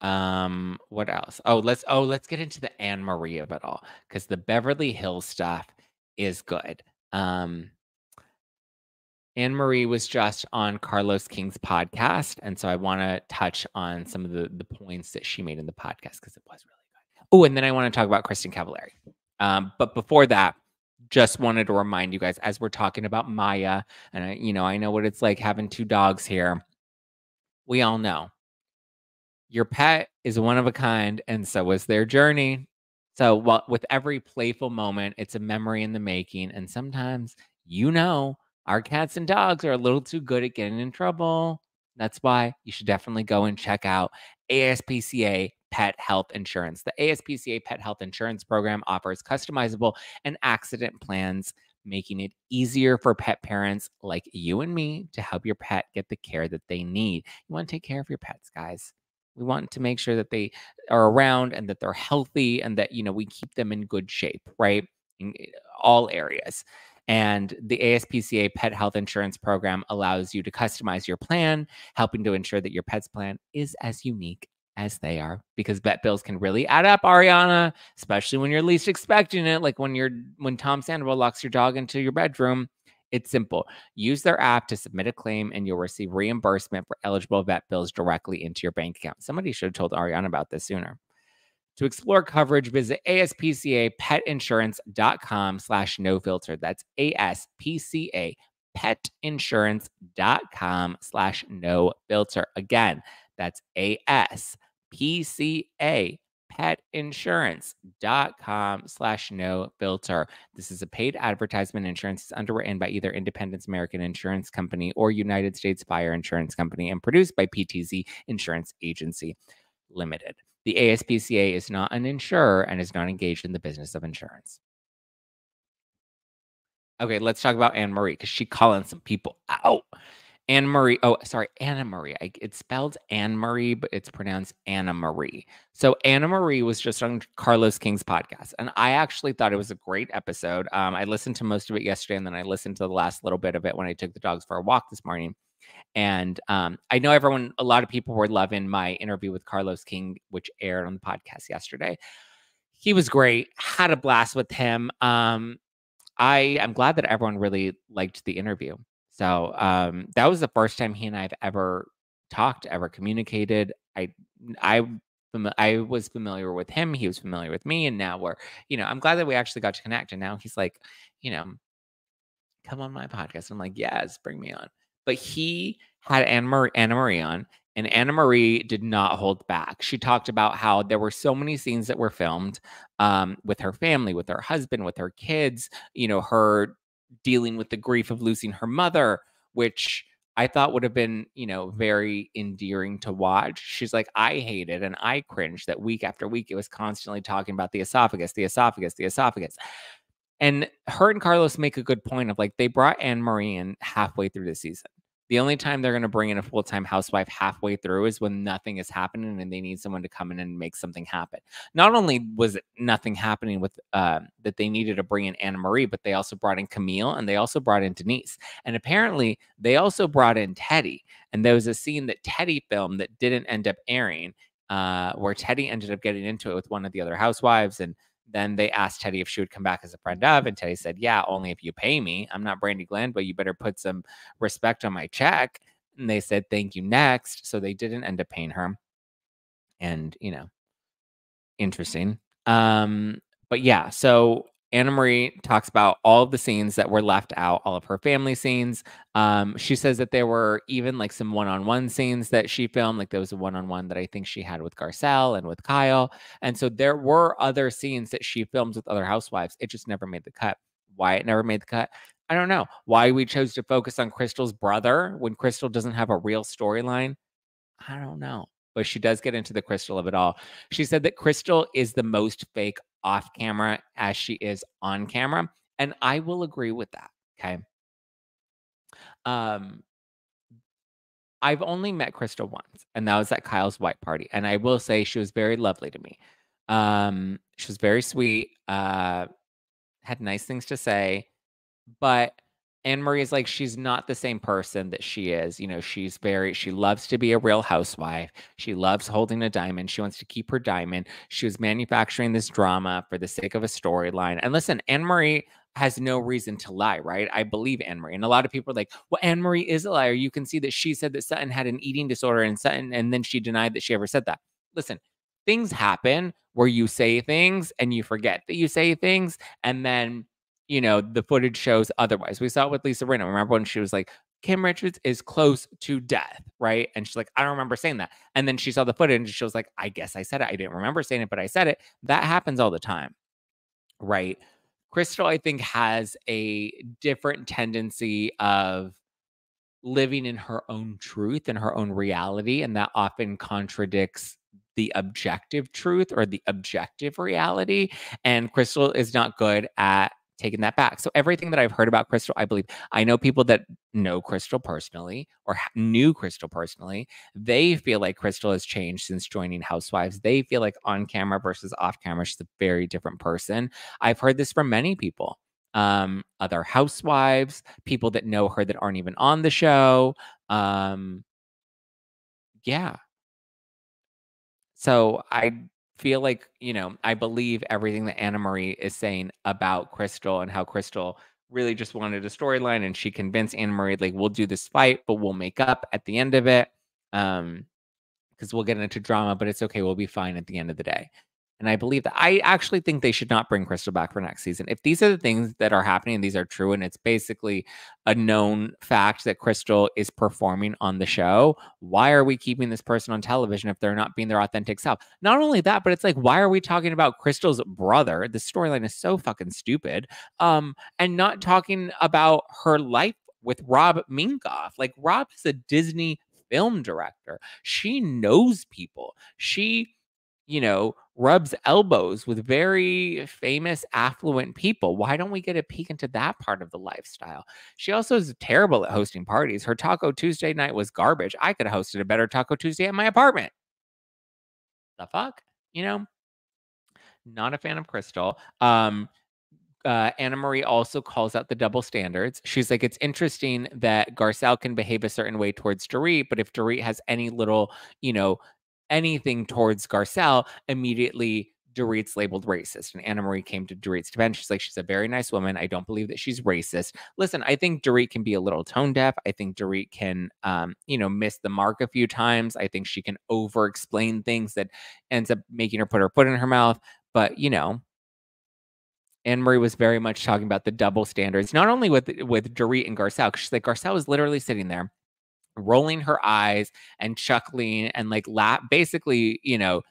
Um, what else? Oh, let's oh, let's get into the Anne Marie of it all because the Beverly Hills stuff is good. Um, Anne Marie was just on Carlos King's podcast, and so I want to touch on some of the the points that she made in the podcast because it was really good. Oh, and then I want to talk about Kristin Cavallari. Um, but before that, just wanted to remind you guys as we're talking about Maya, and I, you know, I know what it's like having two dogs here. We all know your pet is one of a kind, and so is their journey. So, well, with every playful moment, it's a memory in the making. And sometimes, you know, our cats and dogs are a little too good at getting in trouble. That's why you should definitely go and check out ASPCA Pet Health Insurance. The ASPCA Pet Health Insurance Program offers customizable and accident plans, making it easier for pet parents like you and me to help your pet get the care that they need. You want to take care of your pets, guys. We want to make sure that they are around and that they're healthy and that, you know, we keep them in good shape, right? In eh, all areas. And the ASPCA Pet Health Insurance Program allows you to customize your plan, helping to ensure that your pet's plan is as unique as they are because vet bills can really add up, Ariana, especially when you're least expecting it. Like when you're when Tom Sandoval locks your dog into your bedroom. It's simple. Use their app to submit a claim and you'll receive reimbursement for eligible vet bills directly into your bank account. Somebody should have told Ariana about this sooner. To explore coverage, visit aspcapetinsurance.com slash no filter. That's ASPCA petinsurance.com slash no filter. Again, that's ASPCA petinsurance.com slash no filter. This is a paid advertisement. Insurance is underwritten by either Independence American Insurance Company or United States Fire Insurance Company and produced by PTZ Insurance Agency Limited. The ASPCA is not an insurer and is not engaged in the business of insurance. Okay, let's talk about Anne Marie because she calling some people out. Anne Marie. Oh, sorry, Anna Marie. I, it's spelled Anne Marie, but it's pronounced Anna Marie. So Anna Marie was just on Carlos King's podcast, and I actually thought it was a great episode. Um, I listened to most of it yesterday, and then I listened to the last little bit of it when I took the dogs for a walk this morning. And um, I know everyone, a lot of people were loving my interview with Carlos King, which aired on the podcast yesterday. He was great. Had a blast with him. Um, I am glad that everyone really liked the interview. So um, that was the first time he and I have ever talked, ever communicated. I I I was familiar with him. He was familiar with me, and now we're you know I'm glad that we actually got to connect. And now he's like, you know, come on my podcast. I'm like, yes, bring me on. But he had Anna Marie, Anna Marie on, and Anna Marie did not hold back. She talked about how there were so many scenes that were filmed um, with her family, with her husband, with her kids, you know, her dealing with the grief of losing her mother, which I thought would have been, you know, mm-hmm. very endearing to watch. She's like, I hated and I cringed that week after week it was constantly talking about the esophagus, the esophagus, the esophagus. And her and Carlos make a good point of like they brought Anne Marie in halfway through the season. The only time they're going to bring in a full time housewife halfway through is when nothing is happening and they need someone to come in and make something happen. Not only was nothing happening with uh, that they needed to bring in Anna Marie, but they also brought in Camille and they also brought in Denise. And apparently they also brought in Teddi. And there was a scene that Teddi filmed that didn't end up airing, uh, where Teddi ended up getting into it with one of the other housewives and then they asked Teddi if she would come back as a friend of, and Teddi said, Yeah, only if you pay me. I'm not Brandi Glanville, but you better put some respect on my check. And they said, Thank you next. So they didn't end up paying her. And, you know, interesting. Um, but yeah, so Anna Marie talks about all of the scenes that were left out, all of her family scenes. Um, she says that there were even like some one on one scenes that she filmed. Like there was a one on one that I think she had with Garcelle and with Kyle. And so there were other scenes that she filmed with other housewives. It just never made the cut. Why it never made the cut? I don't know. Why we chose to focus on Crystal's brother when Crystal doesn't have a real storyline? I don't know but she does get into the crystal of it all. She said that Crystal is the most fake off camera as she is on camera. And I will agree with that. Okay. Um, I've only met Crystal once, and that was at Kyle's white party. And I will say she was very lovely to me. Um, she was very sweet, uh, had nice things to say, but Anne Marie is like she's not the same person that she is. You know, she's very she loves to be a real housewife. She loves holding a diamond. She wants to keep her diamond. She was manufacturing this drama for the sake of a storyline. And listen, Anne Marie has no reason to lie, right? I believe Anne Marie. And a lot of people are like, well, Anne Marie is a liar. You can see that she said that Sutton had an eating disorder and Sutton, and then she denied that she ever said that. Listen, things happen where you say things and you forget that you say things. And then you know, the footage shows otherwise. We saw it with Lisa Rinna. Remember when she was like, Kim Richards is close to death, right? And she's like, I don't remember saying that. And then she saw the footage and she was like, I guess I said it. I didn't remember saying it, but I said it. That happens all the time, right? Crystal, I think, has a different tendency of living in her own truth and her own reality. And that often contradicts the objective truth or the objective reality. And Crystal is not good at taken that back. So everything that I've heard about Crystal, I believe I know people that know Crystal personally or knew Crystal personally. They feel like Crystal has changed since joining Housewives. They feel like on camera versus off camera, she's a very different person. I've heard this from many people. Um, other housewives, people that know her that aren't even on the show. Um, yeah. So I feel like, you know, I believe everything that Anna Marie is saying about Crystal and how Crystal really just wanted a storyline and she convinced Anna Marie, like, we'll do this fight, but we'll make up at the end of it. Um, because we'll get into drama, but it's okay. We'll be fine at the end of the day. And I believe that I actually think they should not bring Crystal back for next season. If these are the things that are happening, and these are true, and it's basically a known fact that Crystal is performing on the show, why are we keeping this person on television if they're not being their authentic self? Not only that, but it's like, why are we talking about Crystal's brother? The storyline is so fucking stupid. Um, and not talking about her life with Rob Minkoff. Like Rob is a Disney film director. She knows people. She, you know, rubs elbows with very famous, affluent people. Why don't we get a peek into that part of the lifestyle? She also is terrible at hosting parties. Her Taco Tuesday night was garbage. I could have hosted a better Taco Tuesday at my apartment. The fuck? You know? Not a fan of Crystal. Um, uh, Anna Marie also calls out the double standards. She's like, it's interesting that Garcelle can behave a certain way towards Dorit, but if Dorit has any little, you know, anything towards Garcelle, immediately Dorit's labeled racist. And Anna Marie came to Dorit's defense. She's like, she's a very nice woman. I don't believe that she's racist. Listen, I think Dorit can be a little tone deaf. I think Dorit can, um, you know, miss the mark a few times. I think she can over explain things that ends up making her put her foot in her mouth. But, you know, Anne Marie was very much talking about the double standards, not only with with Dorit and Garcelle, because she's like Garcelle was literally sitting there, rolling her eyes and chuckling and like laugh, basically, you know,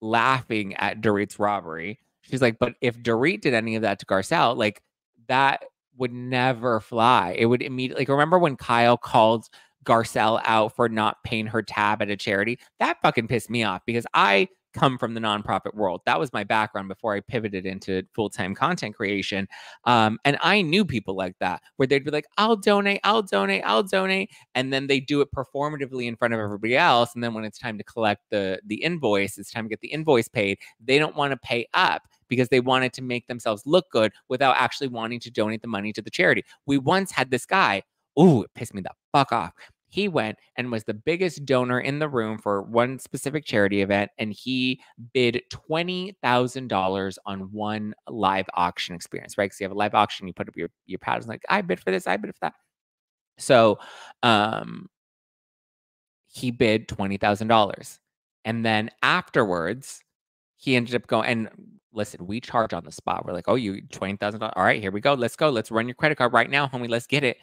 laughing at Dorit's robbery. She's like, but if Dorit did any of that to Garcelle, like that would never fly. It would immediately like remember when Kyle called Garcelle out for not paying her tab at a charity? That fucking pissed me off because I come from the nonprofit world. That was my background before I pivoted into full time content creation. Um, and I knew people like that where they'd be like, I'll donate, I'll donate, I'll donate. And then they do it performatively in front of everybody else. And then when it's time to collect the, the invoice, it's time to get the invoice paid. They don't want to pay up because they wanted to make themselves look good without actually wanting to donate the money to the charity. We once had this guy. Ooh, it pissed me the fuck off he went and was the biggest donor in the room for one specific charity event and he bid $20,000 on one live auction experience, right? Cuz you have a live auction, you put up your your patterns like I bid for this, I bid for that. So, um he bid $20,000. And then afterwards, he ended up going and listen, we charge on the spot. We're like, "Oh, you $20,000. All right, here we go. Let's go. Let's run your credit card right now, homie. Let's get it."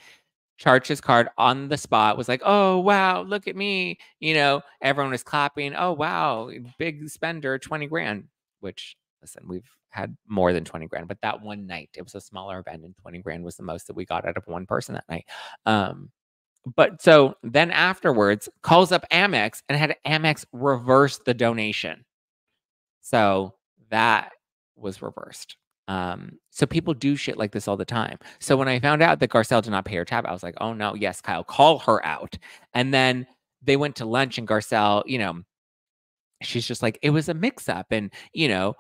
Charged his card on the spot, was like, oh, wow, look at me. You know, everyone was clapping. Oh, wow, big spender, 20 grand, which, listen, we've had more than 20 grand, but that one night, it was a smaller event and 20 grand was the most that we got out of one person that night. Um, but so then afterwards, calls up Amex and had Amex reverse the donation. So that was reversed. Um, so people do shit like this all the time. So when I found out that Garcelle did not pay her tab, I was like, oh no, yes, Kyle, call her out. And then they went to lunch and Garcelle, you know, she's just like, it was a mix up and, you know,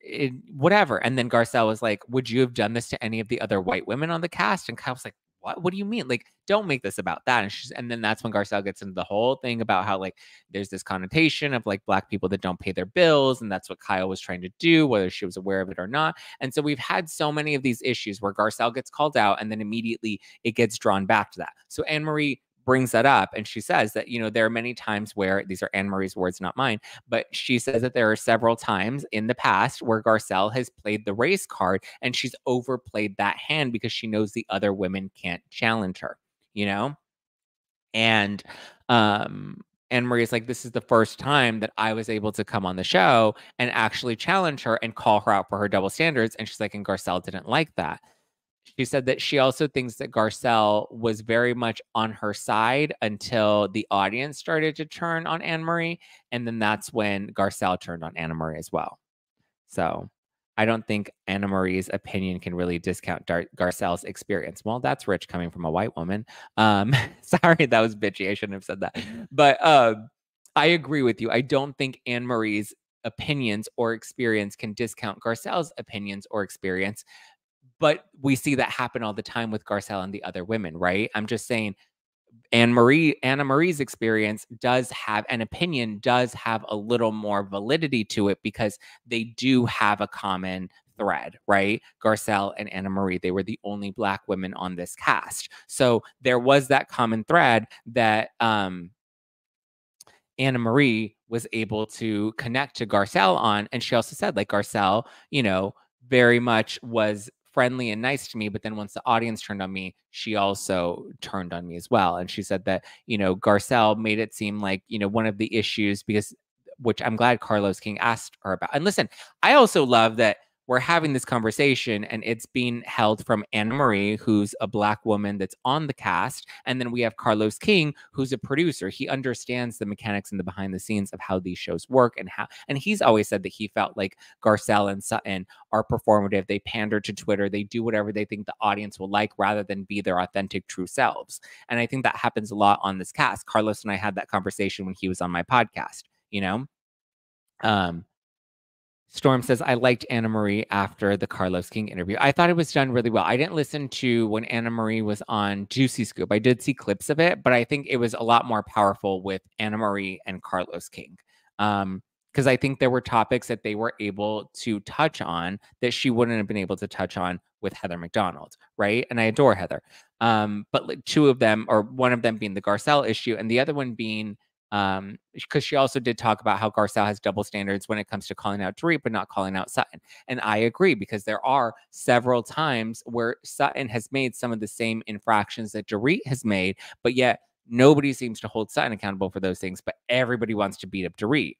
it, whatever. And then Garcelle was like, would you have done this to any of the other white women on the cast? And Kyle was like, what? What do you mean? Like, don't make this about that. And she's, and then that's when Garcelle gets into the whole thing about how like there's this connotation of like black people that don't pay their bills, and that's what Kyle was trying to do, whether she was aware of it or not. And so we've had so many of these issues where Garcelle gets called out, and then immediately it gets drawn back to that. So Anne Marie brings that up and she says that you know there are many times where these are Anne Marie's words not mine but she says that there are several times in the past where Garcelle has played the race card and she's overplayed that hand because she knows the other women can't challenge her you know and um Anne Marie is like, this is the first time that I was able to come on the show and actually challenge her and call her out for her double standards. And she's like, and Garcelle didn't like that. She said that she also thinks that Garcelle was very much on her side until the audience started to turn on Anne Marie. And then that's when Garcelle turned on Anna Marie as well. So I don't think Anna Marie's opinion can really discount Dar- Garcelle's experience. Well, that's rich coming from a white woman. Um, sorry, that was bitchy. I shouldn't have said that. But um, I agree with you. I don't think Anne Marie's opinions or experience can discount Garcelle's opinions or experience but we see that happen all the time with Garcelle and the other women, right? I'm just saying Anne Marie, Anna Marie's experience does have an opinion, does have a little more validity to it because they do have a common thread, right? Garcelle and Anna Marie, they were the only black women on this cast. So there was that common thread that um Anna Marie was able to connect to Garcelle on. And she also said, like, Garcelle, you know, very much was friendly and nice to me. But then once the audience turned on me, she also turned on me as well. And she said that, you know, Garcelle made it seem like, you know, one of the issues because which I'm glad Carlos King asked her about. And listen, I also love that we're having this conversation and it's being held from Anna Marie, who's a black woman that's on the cast. And then we have Carlos King, who's a producer. He understands the mechanics and the behind the scenes of how these shows work and how, and he's always said that he felt like Garcelle and Sutton are performative. They pander to Twitter. They do whatever they think the audience will like rather than be their authentic, true selves. And I think that happens a lot on this cast. Carlos and I had that conversation when he was on my podcast, you know? Um, Storm says, I liked Anna Marie after the Carlos King interview. I thought it was done really well. I didn't listen to when Anna Marie was on Juicy Scoop. I did see clips of it, but I think it was a lot more powerful with Anna Marie and Carlos King. Um, because I think there were topics that they were able to touch on that she wouldn't have been able to touch on with Heather McDonald, right? And I adore Heather. Um, but like two of them, or one of them being the Garcelle issue, and the other one being um because she also did talk about how Garcelle has double standards when it comes to calling out Dorit but not calling out Sutton. And I agree because there are several times where Sutton has made some of the same infractions that Dorit has made, but yet nobody seems to hold Sutton accountable for those things, but everybody wants to beat up Dorit.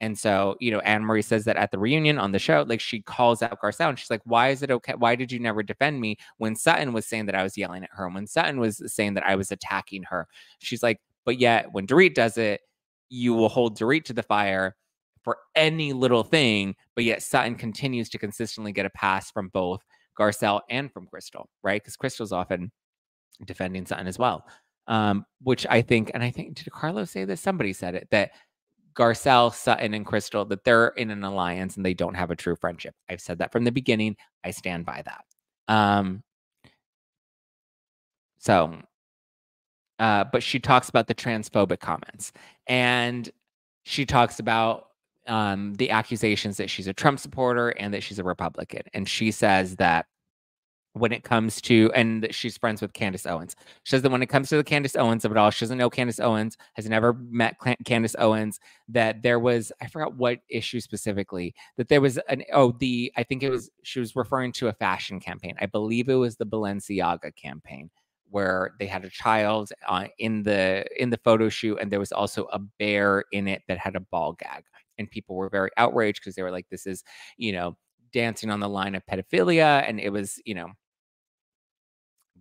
And so, you know, Anne Marie says that at the reunion on the show, like she calls out Garcelle and she's like, Why is it okay? Why did you never defend me when Sutton was saying that I was yelling at her? When Sutton was saying that I was attacking her? She's like, but yet, when Dorit does it, you will hold Dorit to the fire for any little thing. But yet, Sutton continues to consistently get a pass from both Garcelle and from Crystal, right? Because Crystal's often defending Sutton as well. Um, which I think, and I think, did Carlos say this? Somebody said it that Garcelle, Sutton, and Crystal, that they're in an alliance and they don't have a true friendship. I've said that from the beginning. I stand by that. Um, so uh, but she talks about the transphobic comments and she talks about um, the accusations that she's a Trump supporter and that she's a Republican. And she says that when it comes to, and she's friends with Candace Owens. She says that when it comes to the Candace Owens of it all, she doesn't know Candace Owens, has never met Candace Owens, that there was, I forgot what issue specifically, that there was an, oh, the, I think it was, she was referring to a fashion campaign. I believe it was the Balenciaga campaign where they had a child uh, in the in the photo shoot and there was also a bear in it that had a ball gag and people were very outraged because they were like this is you know dancing on the line of pedophilia and it was you know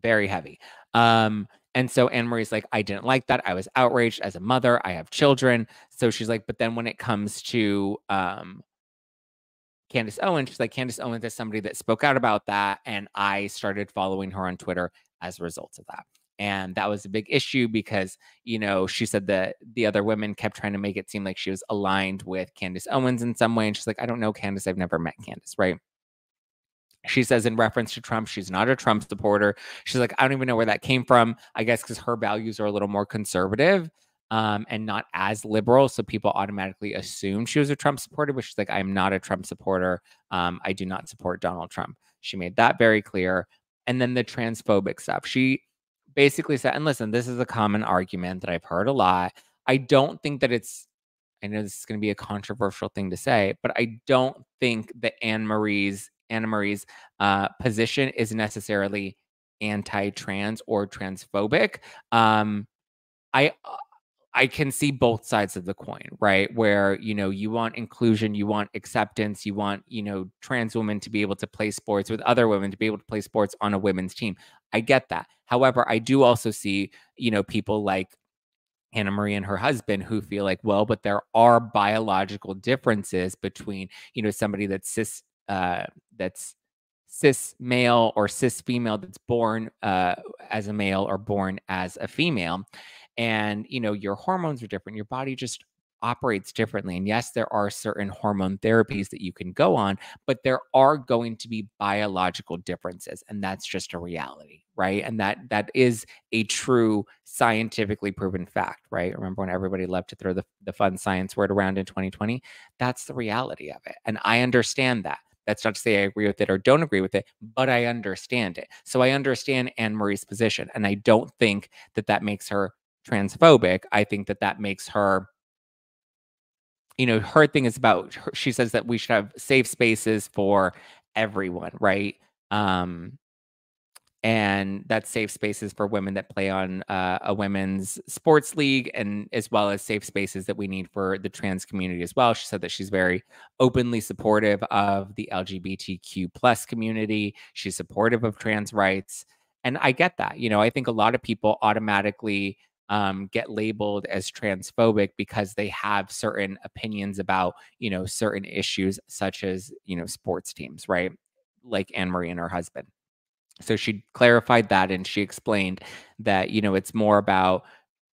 very heavy um and so Anne Marie's like, I didn't like that. I was outraged as a mother. I have children. So she's like, but then when it comes to um Candace Owens, she's like, Candace Owens is somebody that spoke out about that. And I started following her on Twitter as a result of that. And that was a big issue because, you know, she said that the other women kept trying to make it seem like she was aligned with Candace Owens in some way. And she's like, I don't know Candace. I've never met Candace, right? She says in reference to Trump, she's not a Trump supporter. She's like, I don't even know where that came from. I guess because her values are a little more conservative um, and not as liberal. So people automatically assume she was a Trump supporter, but she's like, I'm not a Trump supporter. Um, I do not support Donald Trump. She made that very clear and then the transphobic stuff. She basically said, and listen, this is a common argument that I've heard a lot. I don't think that it's, I know this is going to be a controversial thing to say, but I don't think that Anne Marie's Anna Marie's uh, position is necessarily anti-trans or transphobic. Um, I I can see both sides of the coin, right? Where, you know, you want inclusion, you want acceptance, you want, you know, trans women to be able to play sports with other women, to be able to play sports on a women's team. I get that. However, I do also see, you know, people like Anna Marie and her husband who feel like, well, but there are biological differences between, you know, somebody that's cis, uh, that's cis male or cis female that's born uh, as a male or born as a female and you know your hormones are different your body just operates differently. And yes, there are certain hormone therapies that you can go on, but there are going to be biological differences. And that's just a reality, right? And that that is a true scientifically proven fact, right? Remember when everybody loved to throw the, the fun science word around in 2020? That's the reality of it. And I understand that. That's not to say I agree with it or don't agree with it, but I understand it. So I understand Anne Marie's position. And I don't think that that makes her transphobic. I think that that makes her you know, her thing is about she says that we should have safe spaces for everyone, right? Um, and that's safe spaces for women that play on uh, a women's sports league and as well as safe spaces that we need for the trans community as well she said that she's very openly supportive of the lgbtq plus community she's supportive of trans rights and i get that you know i think a lot of people automatically um, get labeled as transphobic because they have certain opinions about you know certain issues such as you know sports teams right like anne marie and her husband so she clarified that and she explained that you know it's more about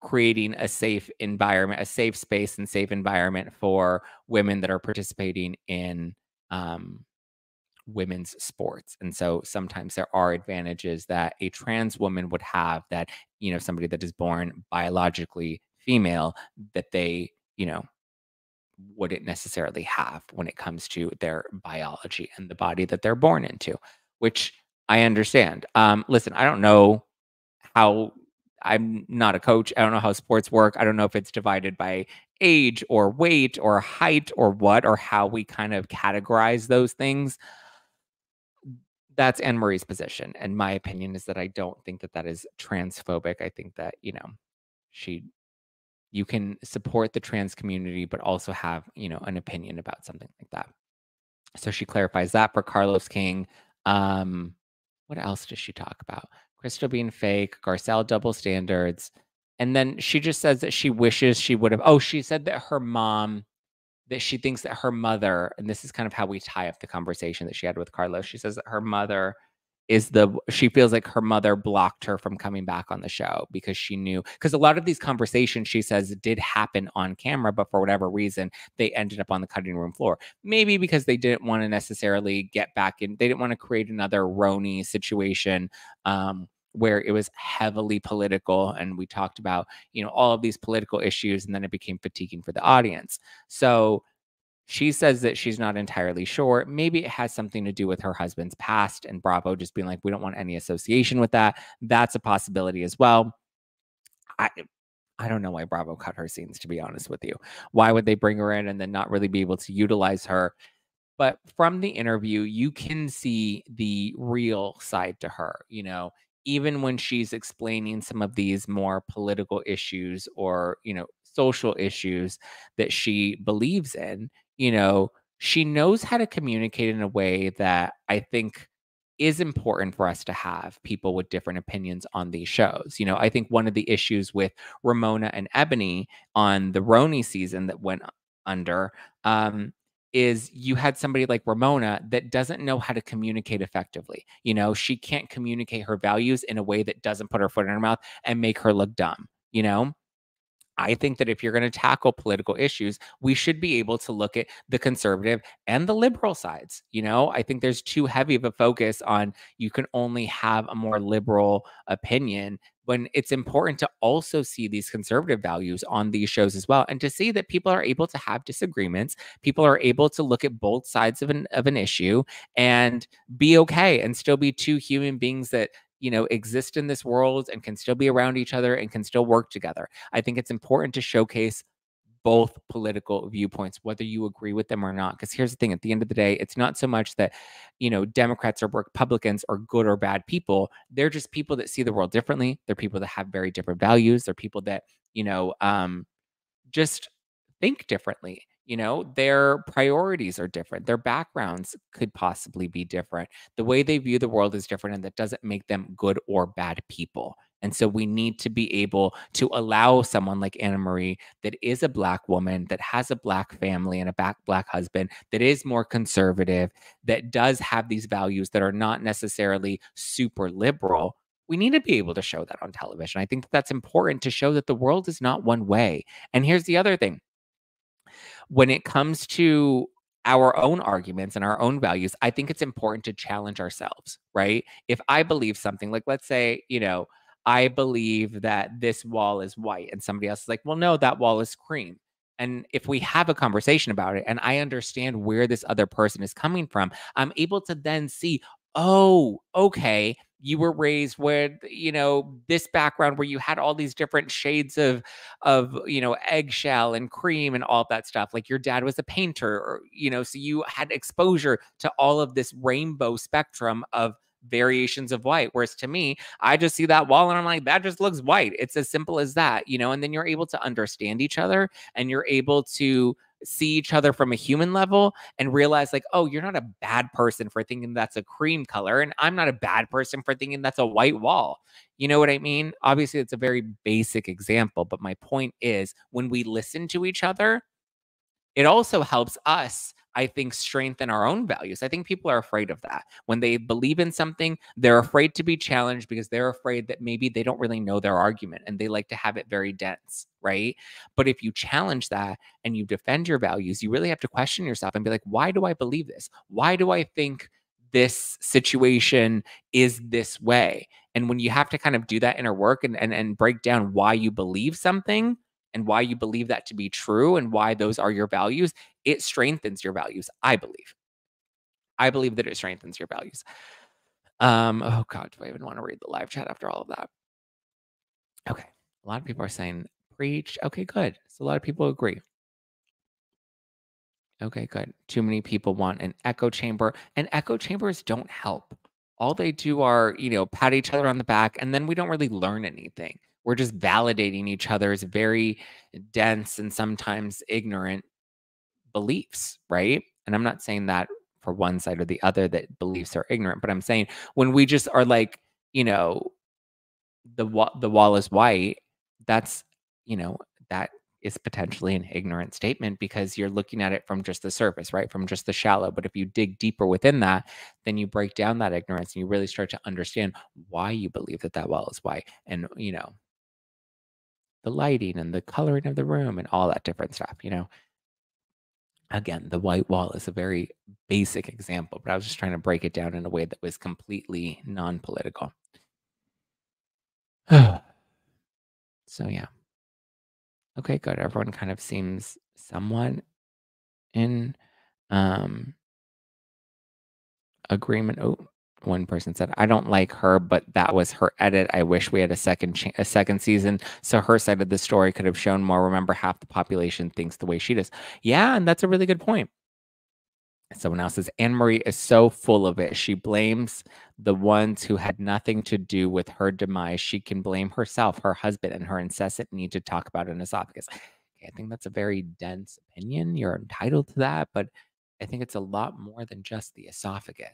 creating a safe environment a safe space and safe environment for women that are participating in um, women's sports. And so sometimes there are advantages that a trans woman would have that, you know, somebody that is born biologically female that they, you know, wouldn't necessarily have when it comes to their biology and the body that they're born into, which I understand. Um, listen, I don't know how I'm not a coach. I don't know how sports work. I don't know if it's divided by age or weight or height or what or how we kind of categorize those things that's Anne Marie's position. And my opinion is that I don't think that that is transphobic. I think that, you know, she, you can support the trans community, but also have, you know, an opinion about something like that. So she clarifies that for Carlos King. Um, what else does she talk about? Crystal being fake, Garcelle double standards. And then she just says that she wishes she would have. Oh, she said that her mom that she thinks that her mother, and this is kind of how we tie up the conversation that she had with Carlos. She says that her mother is the she feels like her mother blocked her from coming back on the show because she knew because a lot of these conversations she says did happen on camera but for whatever reason they ended up on the cutting room floor maybe because they didn't want to necessarily get back in they didn't want to create another RHONY situation um, where it was heavily political and we talked about you know all of these political issues and then it became fatiguing for the audience so she says that she's not entirely sure maybe it has something to do with her husband's past and bravo just being like we don't want any association with that that's a possibility as well i I don't know why Bravo cut her scenes, to be honest with you. Why would they bring her in and then not really be able to utilize her? But from the interview, you can see the real side to her. You know, even when she's explaining some of these more political issues or, you know, social issues that she believes in, you know, she knows how to communicate in a way that I think is important for us to have people with different opinions on these shows. You know, I think one of the issues with Ramona and Ebony on the RHONY season that went under um, is you had somebody like Ramona that doesn't know how to communicate effectively. You know, she can't communicate her values in a way that doesn't put her foot in her mouth and make her look dumb, you know? I think that if you're going to tackle political issues, we should be able to look at the conservative and the liberal sides. You know, I think there's too heavy of a focus on you can only have a more liberal opinion when it's important to also see these conservative values on these shows as well and to see that people are able to have disagreements people are able to look at both sides of an of an issue and be okay and still be two human beings that you know exist in this world and can still be around each other and can still work together i think it's important to showcase both political viewpoints, whether you agree with them or not. Because here's the thing at the end of the day, it's not so much that, you know, Democrats or Republicans are good or bad people. They're just people that see the world differently. They're people that have very different values. They're people that, you know, um, just think differently. You know, their priorities are different. Their backgrounds could possibly be different. The way they view the world is different, and that doesn't make them good or bad people. And so we need to be able to allow someone like Anna Marie that is a black woman, that has a black family and a black black husband, that is more conservative, that does have these values that are not necessarily super liberal. We need to be able to show that on television. I think that that's important to show that the world is not one way. And here's the other thing when it comes to our own arguments and our own values, I think it's important to challenge ourselves, right? If I believe something, like let's say, you know, I believe that this wall is white, and somebody else is like, well, no, that wall is cream. And if we have a conversation about it and I understand where this other person is coming from, I'm able to then see, oh, okay, you were raised with, you know, this background where you had all these different shades of of, you know, eggshell and cream and all that stuff. Like your dad was a painter or, you know, so you had exposure to all of this rainbow spectrum of variations of white. Whereas to me, I just see that wall and I'm like, that just looks white. It's as simple as that, you know, and then you're able to understand each other and you're able to see each other from a human level and realize like oh you're not a bad person for thinking that's a cream color and i'm not a bad person for thinking that's a white wall. You know what i mean? Obviously it's a very basic example but my point is when we listen to each other it also helps us I think, strengthen our own values. I think people are afraid of that. When they believe in something, they're afraid to be challenged because they're afraid that maybe they don't really know their argument and they like to have it very dense, right? But if you challenge that and you defend your values, you really have to question yourself and be like, why do I believe this? Why do I think this situation is this way? And when you have to kind of do that inner work and, and, and break down why you believe something, and why you believe that to be true and why those are your values, it strengthens your values, I believe. I believe that it strengthens your values. Um, oh God, do I even want to read the live chat after all of that? Okay. A lot of people are saying preach. Okay, good. So a lot of people agree. Okay, good. Too many people want an echo chamber, and echo chambers don't help. All they do are, you know, pat each other on the back, and then we don't really learn anything we're just validating each other's very dense and sometimes ignorant beliefs, right? And I'm not saying that for one side or the other that beliefs are ignorant, but I'm saying when we just are like, you know, the wall the wall is white, that's, you know, that is potentially an ignorant statement because you're looking at it from just the surface, right? From just the shallow. But if you dig deeper within that, then you break down that ignorance and you really start to understand why you believe that that wall is white. And, you know, the lighting and the coloring of the room and all that different stuff, you know. Again, the white wall is a very basic example, but I was just trying to break it down in a way that was completely non political. so, yeah. Okay, good. Everyone kind of seems somewhat in um, agreement. Oh, one person said, "I don't like her, but that was her edit. I wish we had a second a second season so her side of the story could have shown more. Remember, half the population thinks the way she does. Yeah, and that's a really good point." Someone else says, Anne Marie is so full of it. She blames the ones who had nothing to do with her demise. She can blame herself, her husband, and her incessant need to talk about an esophagus. I think that's a very dense opinion. You're entitled to that, but I think it's a lot more than just the esophagus.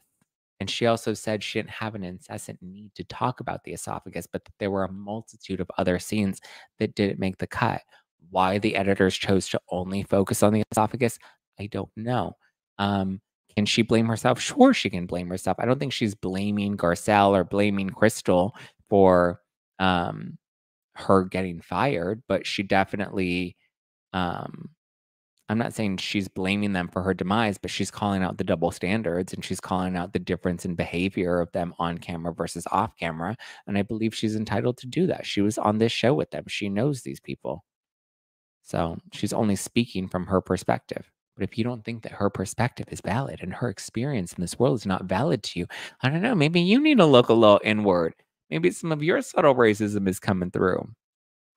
And she also said she didn't have an incessant need to talk about the esophagus, but that there were a multitude of other scenes that didn't make the cut. Why the editors chose to only focus on the esophagus, I don't know. Um, can she blame herself? Sure, she can blame herself. I don't think she's blaming Garcelle or blaming Crystal for um, her getting fired, but she definitely um, I'm not saying she's blaming them for her demise, but she's calling out the double standards and she's calling out the difference in behavior of them on camera versus off camera. And I believe she's entitled to do that. She was on this show with them, she knows these people. So she's only speaking from her perspective. But if you don't think that her perspective is valid and her experience in this world is not valid to you, I don't know, maybe you need to look a little inward. Maybe some of your subtle racism is coming through.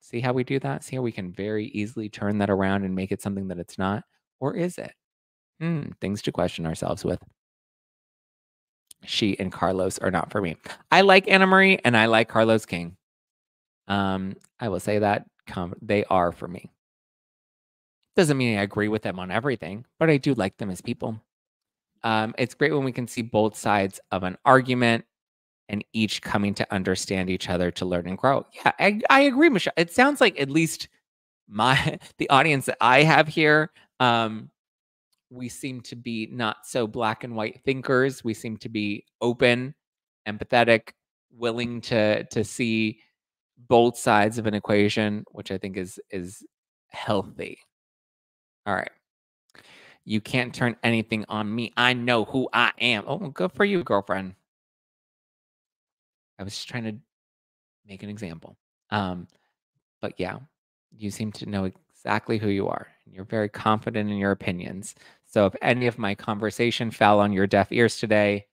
See how we do that? See how we can very easily turn that around and make it something that it's not? Or is it? Hmm, things to question ourselves with. She and Carlos are not for me. I like Anna Marie and I like Carlos King. Um, I will say that they are for me. Doesn't mean I agree with them on everything, but I do like them as people. Um, it's great when we can see both sides of an argument and each coming to understand each other to learn and grow. Yeah, I, I agree, Michelle. It sounds like at least my the audience that I have here, um, we seem to be not so black and white thinkers. We seem to be open, empathetic, willing to to see both sides of an equation, which I think is is healthy. All right. You can't turn anything on me. I know who I am. Oh, good for you, girlfriend. I was just trying to make an example. Um, but yeah, you seem to know exactly who you are. And you're very confident in your opinions. So if any of my conversation fell on your deaf ears today,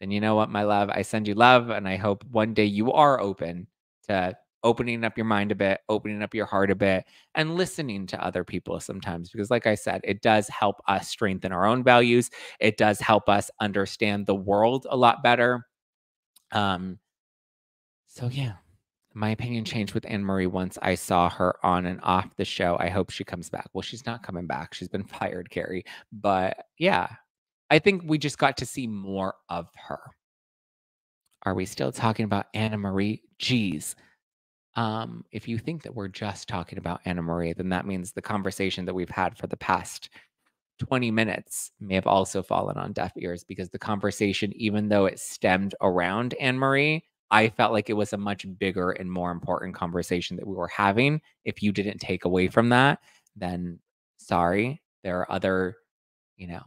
then you know what, my love, I send you love. And I hope one day you are open to opening up your mind a bit, opening up your heart a bit, and listening to other people sometimes. Because, like I said, it does help us strengthen our own values. It does help us understand the world a lot better. Um, so, yeah, my opinion changed with Anne Marie once I saw her on and off the show. I hope she comes back. Well, she's not coming back. She's been fired, Carrie. But yeah, I think we just got to see more of her. Are we still talking about Anna Marie? Geez. Um, if you think that we're just talking about Anna Marie, then that means the conversation that we've had for the past 20 minutes may have also fallen on deaf ears because the conversation, even though it stemmed around Anne Marie, I felt like it was a much bigger and more important conversation that we were having. If you didn't take away from that, then sorry. There are other, you know,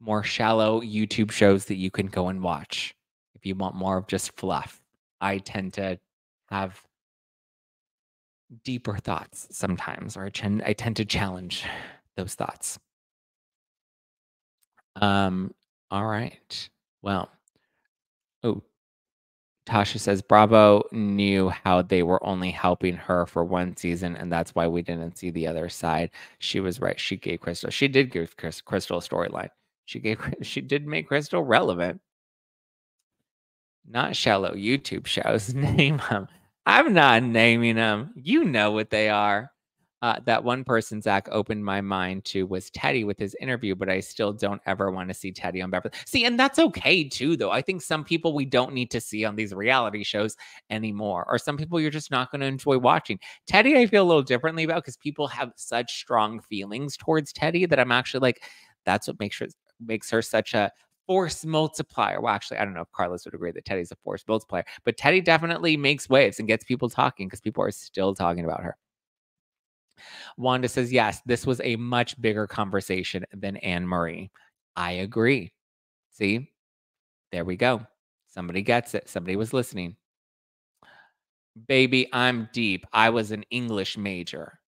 more shallow YouTube shows that you can go and watch if you want more of just fluff. I tend to have deeper thoughts sometimes, or I tend, I tend to challenge those thoughts. Um, all right. Well, oh, Tasha says Bravo knew how they were only helping her for one season, and that's why we didn't see the other side. She was right. She gave Crystal. She did give Crystal a storyline. She gave. She did make Crystal relevant. Not shallow YouTube shows. Name them. I'm not naming them. You know what they are. Uh, that one person Zack opened my mind to was Teddi with his interview, but I still don't ever want to see Teddi on Beverly. See, and that's okay too, though. I think some people we don't need to see on these reality shows anymore, or some people you're just not going to enjoy watching. Teddi, I feel a little differently about because people have such strong feelings towards Teddi that I'm actually like, that's what makes her makes her such a force multiplier. Well, actually, I don't know if Carlos would agree that Teddi's a force multiplier, but Teddi definitely makes waves and gets people talking because people are still talking about her. Wanda says, yes, this was a much bigger conversation than Anne Marie. I agree. See, there we go. Somebody gets it. Somebody was listening. Baby, I'm deep. I was an English major.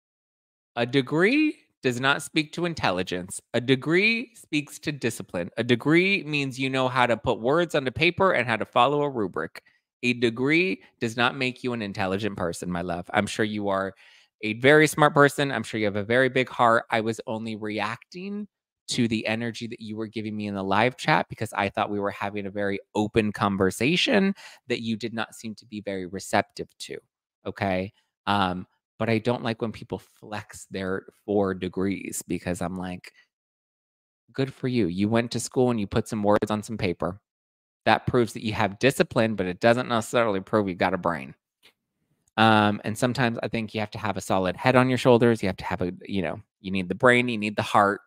A degree does not speak to intelligence. A degree speaks to discipline. A degree means you know how to put words on the paper and how to follow a rubric. A degree does not make you an intelligent person, my love. I'm sure you are a very smart person. I'm sure you have a very big heart. I was only reacting to the energy that you were giving me in the live chat because I thought we were having a very open conversation that you did not seem to be very receptive to. Okay. Um, but I don't like when people flex their four degrees because I'm like, good for you. You went to school and you put some words on some paper. That proves that you have discipline, but it doesn't necessarily prove you got a brain. Um, and sometimes I think you have to have a solid head on your shoulders. You have to have a, you know, you need the brain, you need the heart,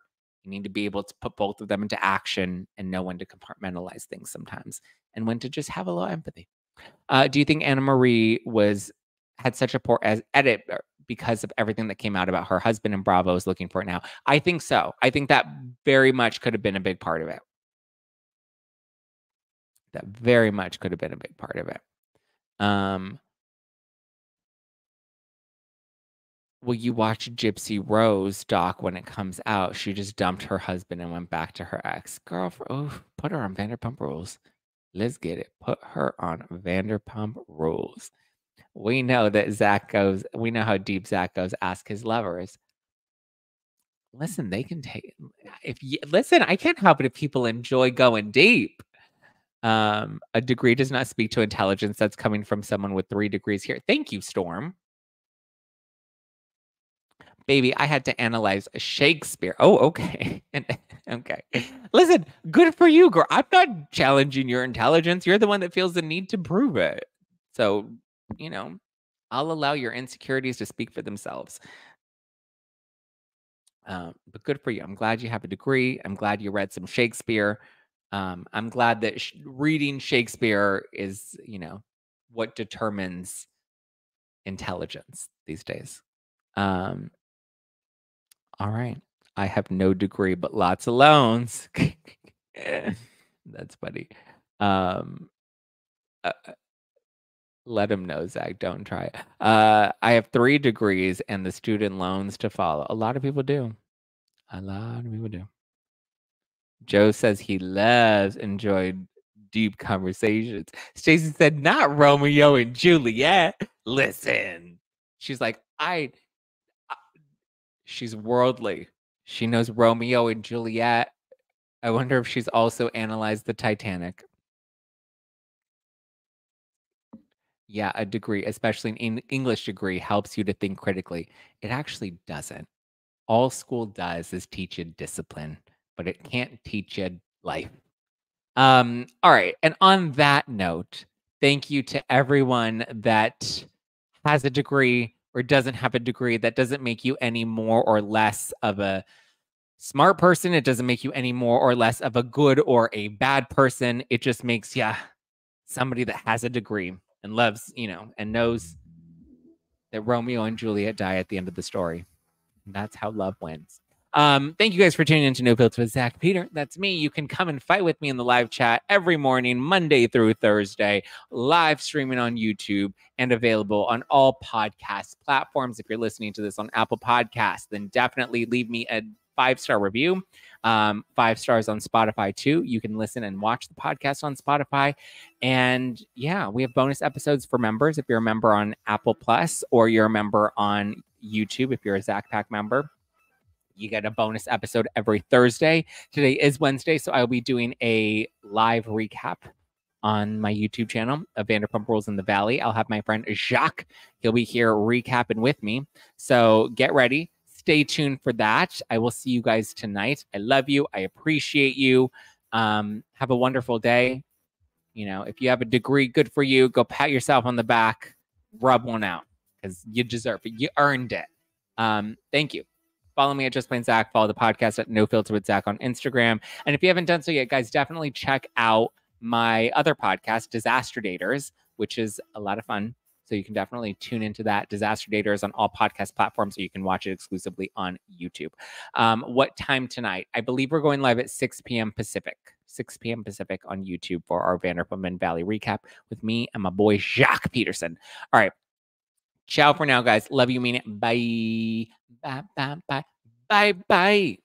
you need to be able to put both of them into action and know when to compartmentalize things sometimes and when to just have a little empathy. Uh, do you think Anna Marie was had such a poor as edit uh, because of everything that came out about her husband and Bravo is looking for it now? I think so. I think that very much could have been a big part of it. That very much could have been a big part of it. Um, Will you watch Gypsy Rose doc when it comes out? She just dumped her husband and went back to her ex girlfriend. Oh, put her on Vanderpump Rules. Let's get it. Put her on Vanderpump Rules. We know that Zack goes. We know how deep Zack goes. Ask his lovers. Listen, they can take. If you listen, I can't help it if people enjoy going deep. Um, a degree does not speak to intelligence. That's coming from someone with three degrees here. Thank you, Storm baby, I had to analyze Shakespeare. Oh, okay. okay. Listen, good for you, girl. I'm not challenging your intelligence. You're the one that feels the need to prove it. So, you know, I'll allow your insecurities to speak for themselves. Um, but good for you. I'm glad you have a degree. I'm glad you read some Shakespeare. Um, I'm glad that sh- reading Shakespeare is, you know, what determines intelligence these days. Um, all right. I have no degree, but lots of loans. That's funny. Um, uh, uh, let him know, Zack. Don't try it. Uh, I have three degrees and the student loans to follow. A lot of people do. A lot of people do. Joe says he loves enjoyed deep conversations. Stacy said, not Romeo and Juliet. Listen. She's like, I, I she's worldly. She knows Romeo and Juliet. I wonder if she's also analyzed the Titanic. Yeah, a degree, especially an English degree, helps you to think critically. It actually doesn't. All school does is teach you discipline, but it can't teach you life. Um, all right. And on that note, thank you to everyone that has a degree or doesn't have a degree. That doesn't make you any more or less of a smart person. It doesn't make you any more or less of a good or a bad person. It just makes you somebody that has a degree and loves, you know, and knows that Romeo and Juliet die at the end of the story. And that's how love wins. Um, thank you guys for tuning in to No Filter with Zack Peter. That's me. You can come and fight with me in the live chat every morning, Monday through Thursday, live streaming on YouTube and available on all podcast platforms. If you're listening to this on Apple Podcasts, then definitely leave me a five star review. Um, five stars on Spotify too. You can listen and watch the podcast on Spotify. And yeah, we have bonus episodes for members if you're a member on Apple Plus or you're a member on YouTube if you're a Zack Pack member. You get a bonus episode every Thursday. Today is Wednesday, so I'll be doing a live recap on my YouTube channel of Vanderpump Rules in the Valley. I'll have my friend Jacques. He'll be here recapping with me. So get ready. Stay tuned for that. I will see you guys tonight. I love you. I appreciate you. Um, have a wonderful day. You know, if you have a degree, good for you. Go pat yourself on the back, rub one out because you deserve it. You earned it. Um, thank you. Follow me at Just Plain Zack. Follow the podcast at No Filter with Zack on Instagram. And if you haven't done so yet, guys, definitely check out my other podcast, Disaster Daters, which is a lot of fun. So you can definitely tune into that. Disaster Daters on all podcast platforms, so you can watch it exclusively on YouTube. Um, what time tonight? I believe we're going live at 6 p.m. Pacific. 6 p.m. Pacific on YouTube for our Vanderpump and Valley recap with me and my boy Jacques Peterson. All right. Ciao for now, guys. Love you, mean it. Bye. Bye, bye, bye, bye, bye.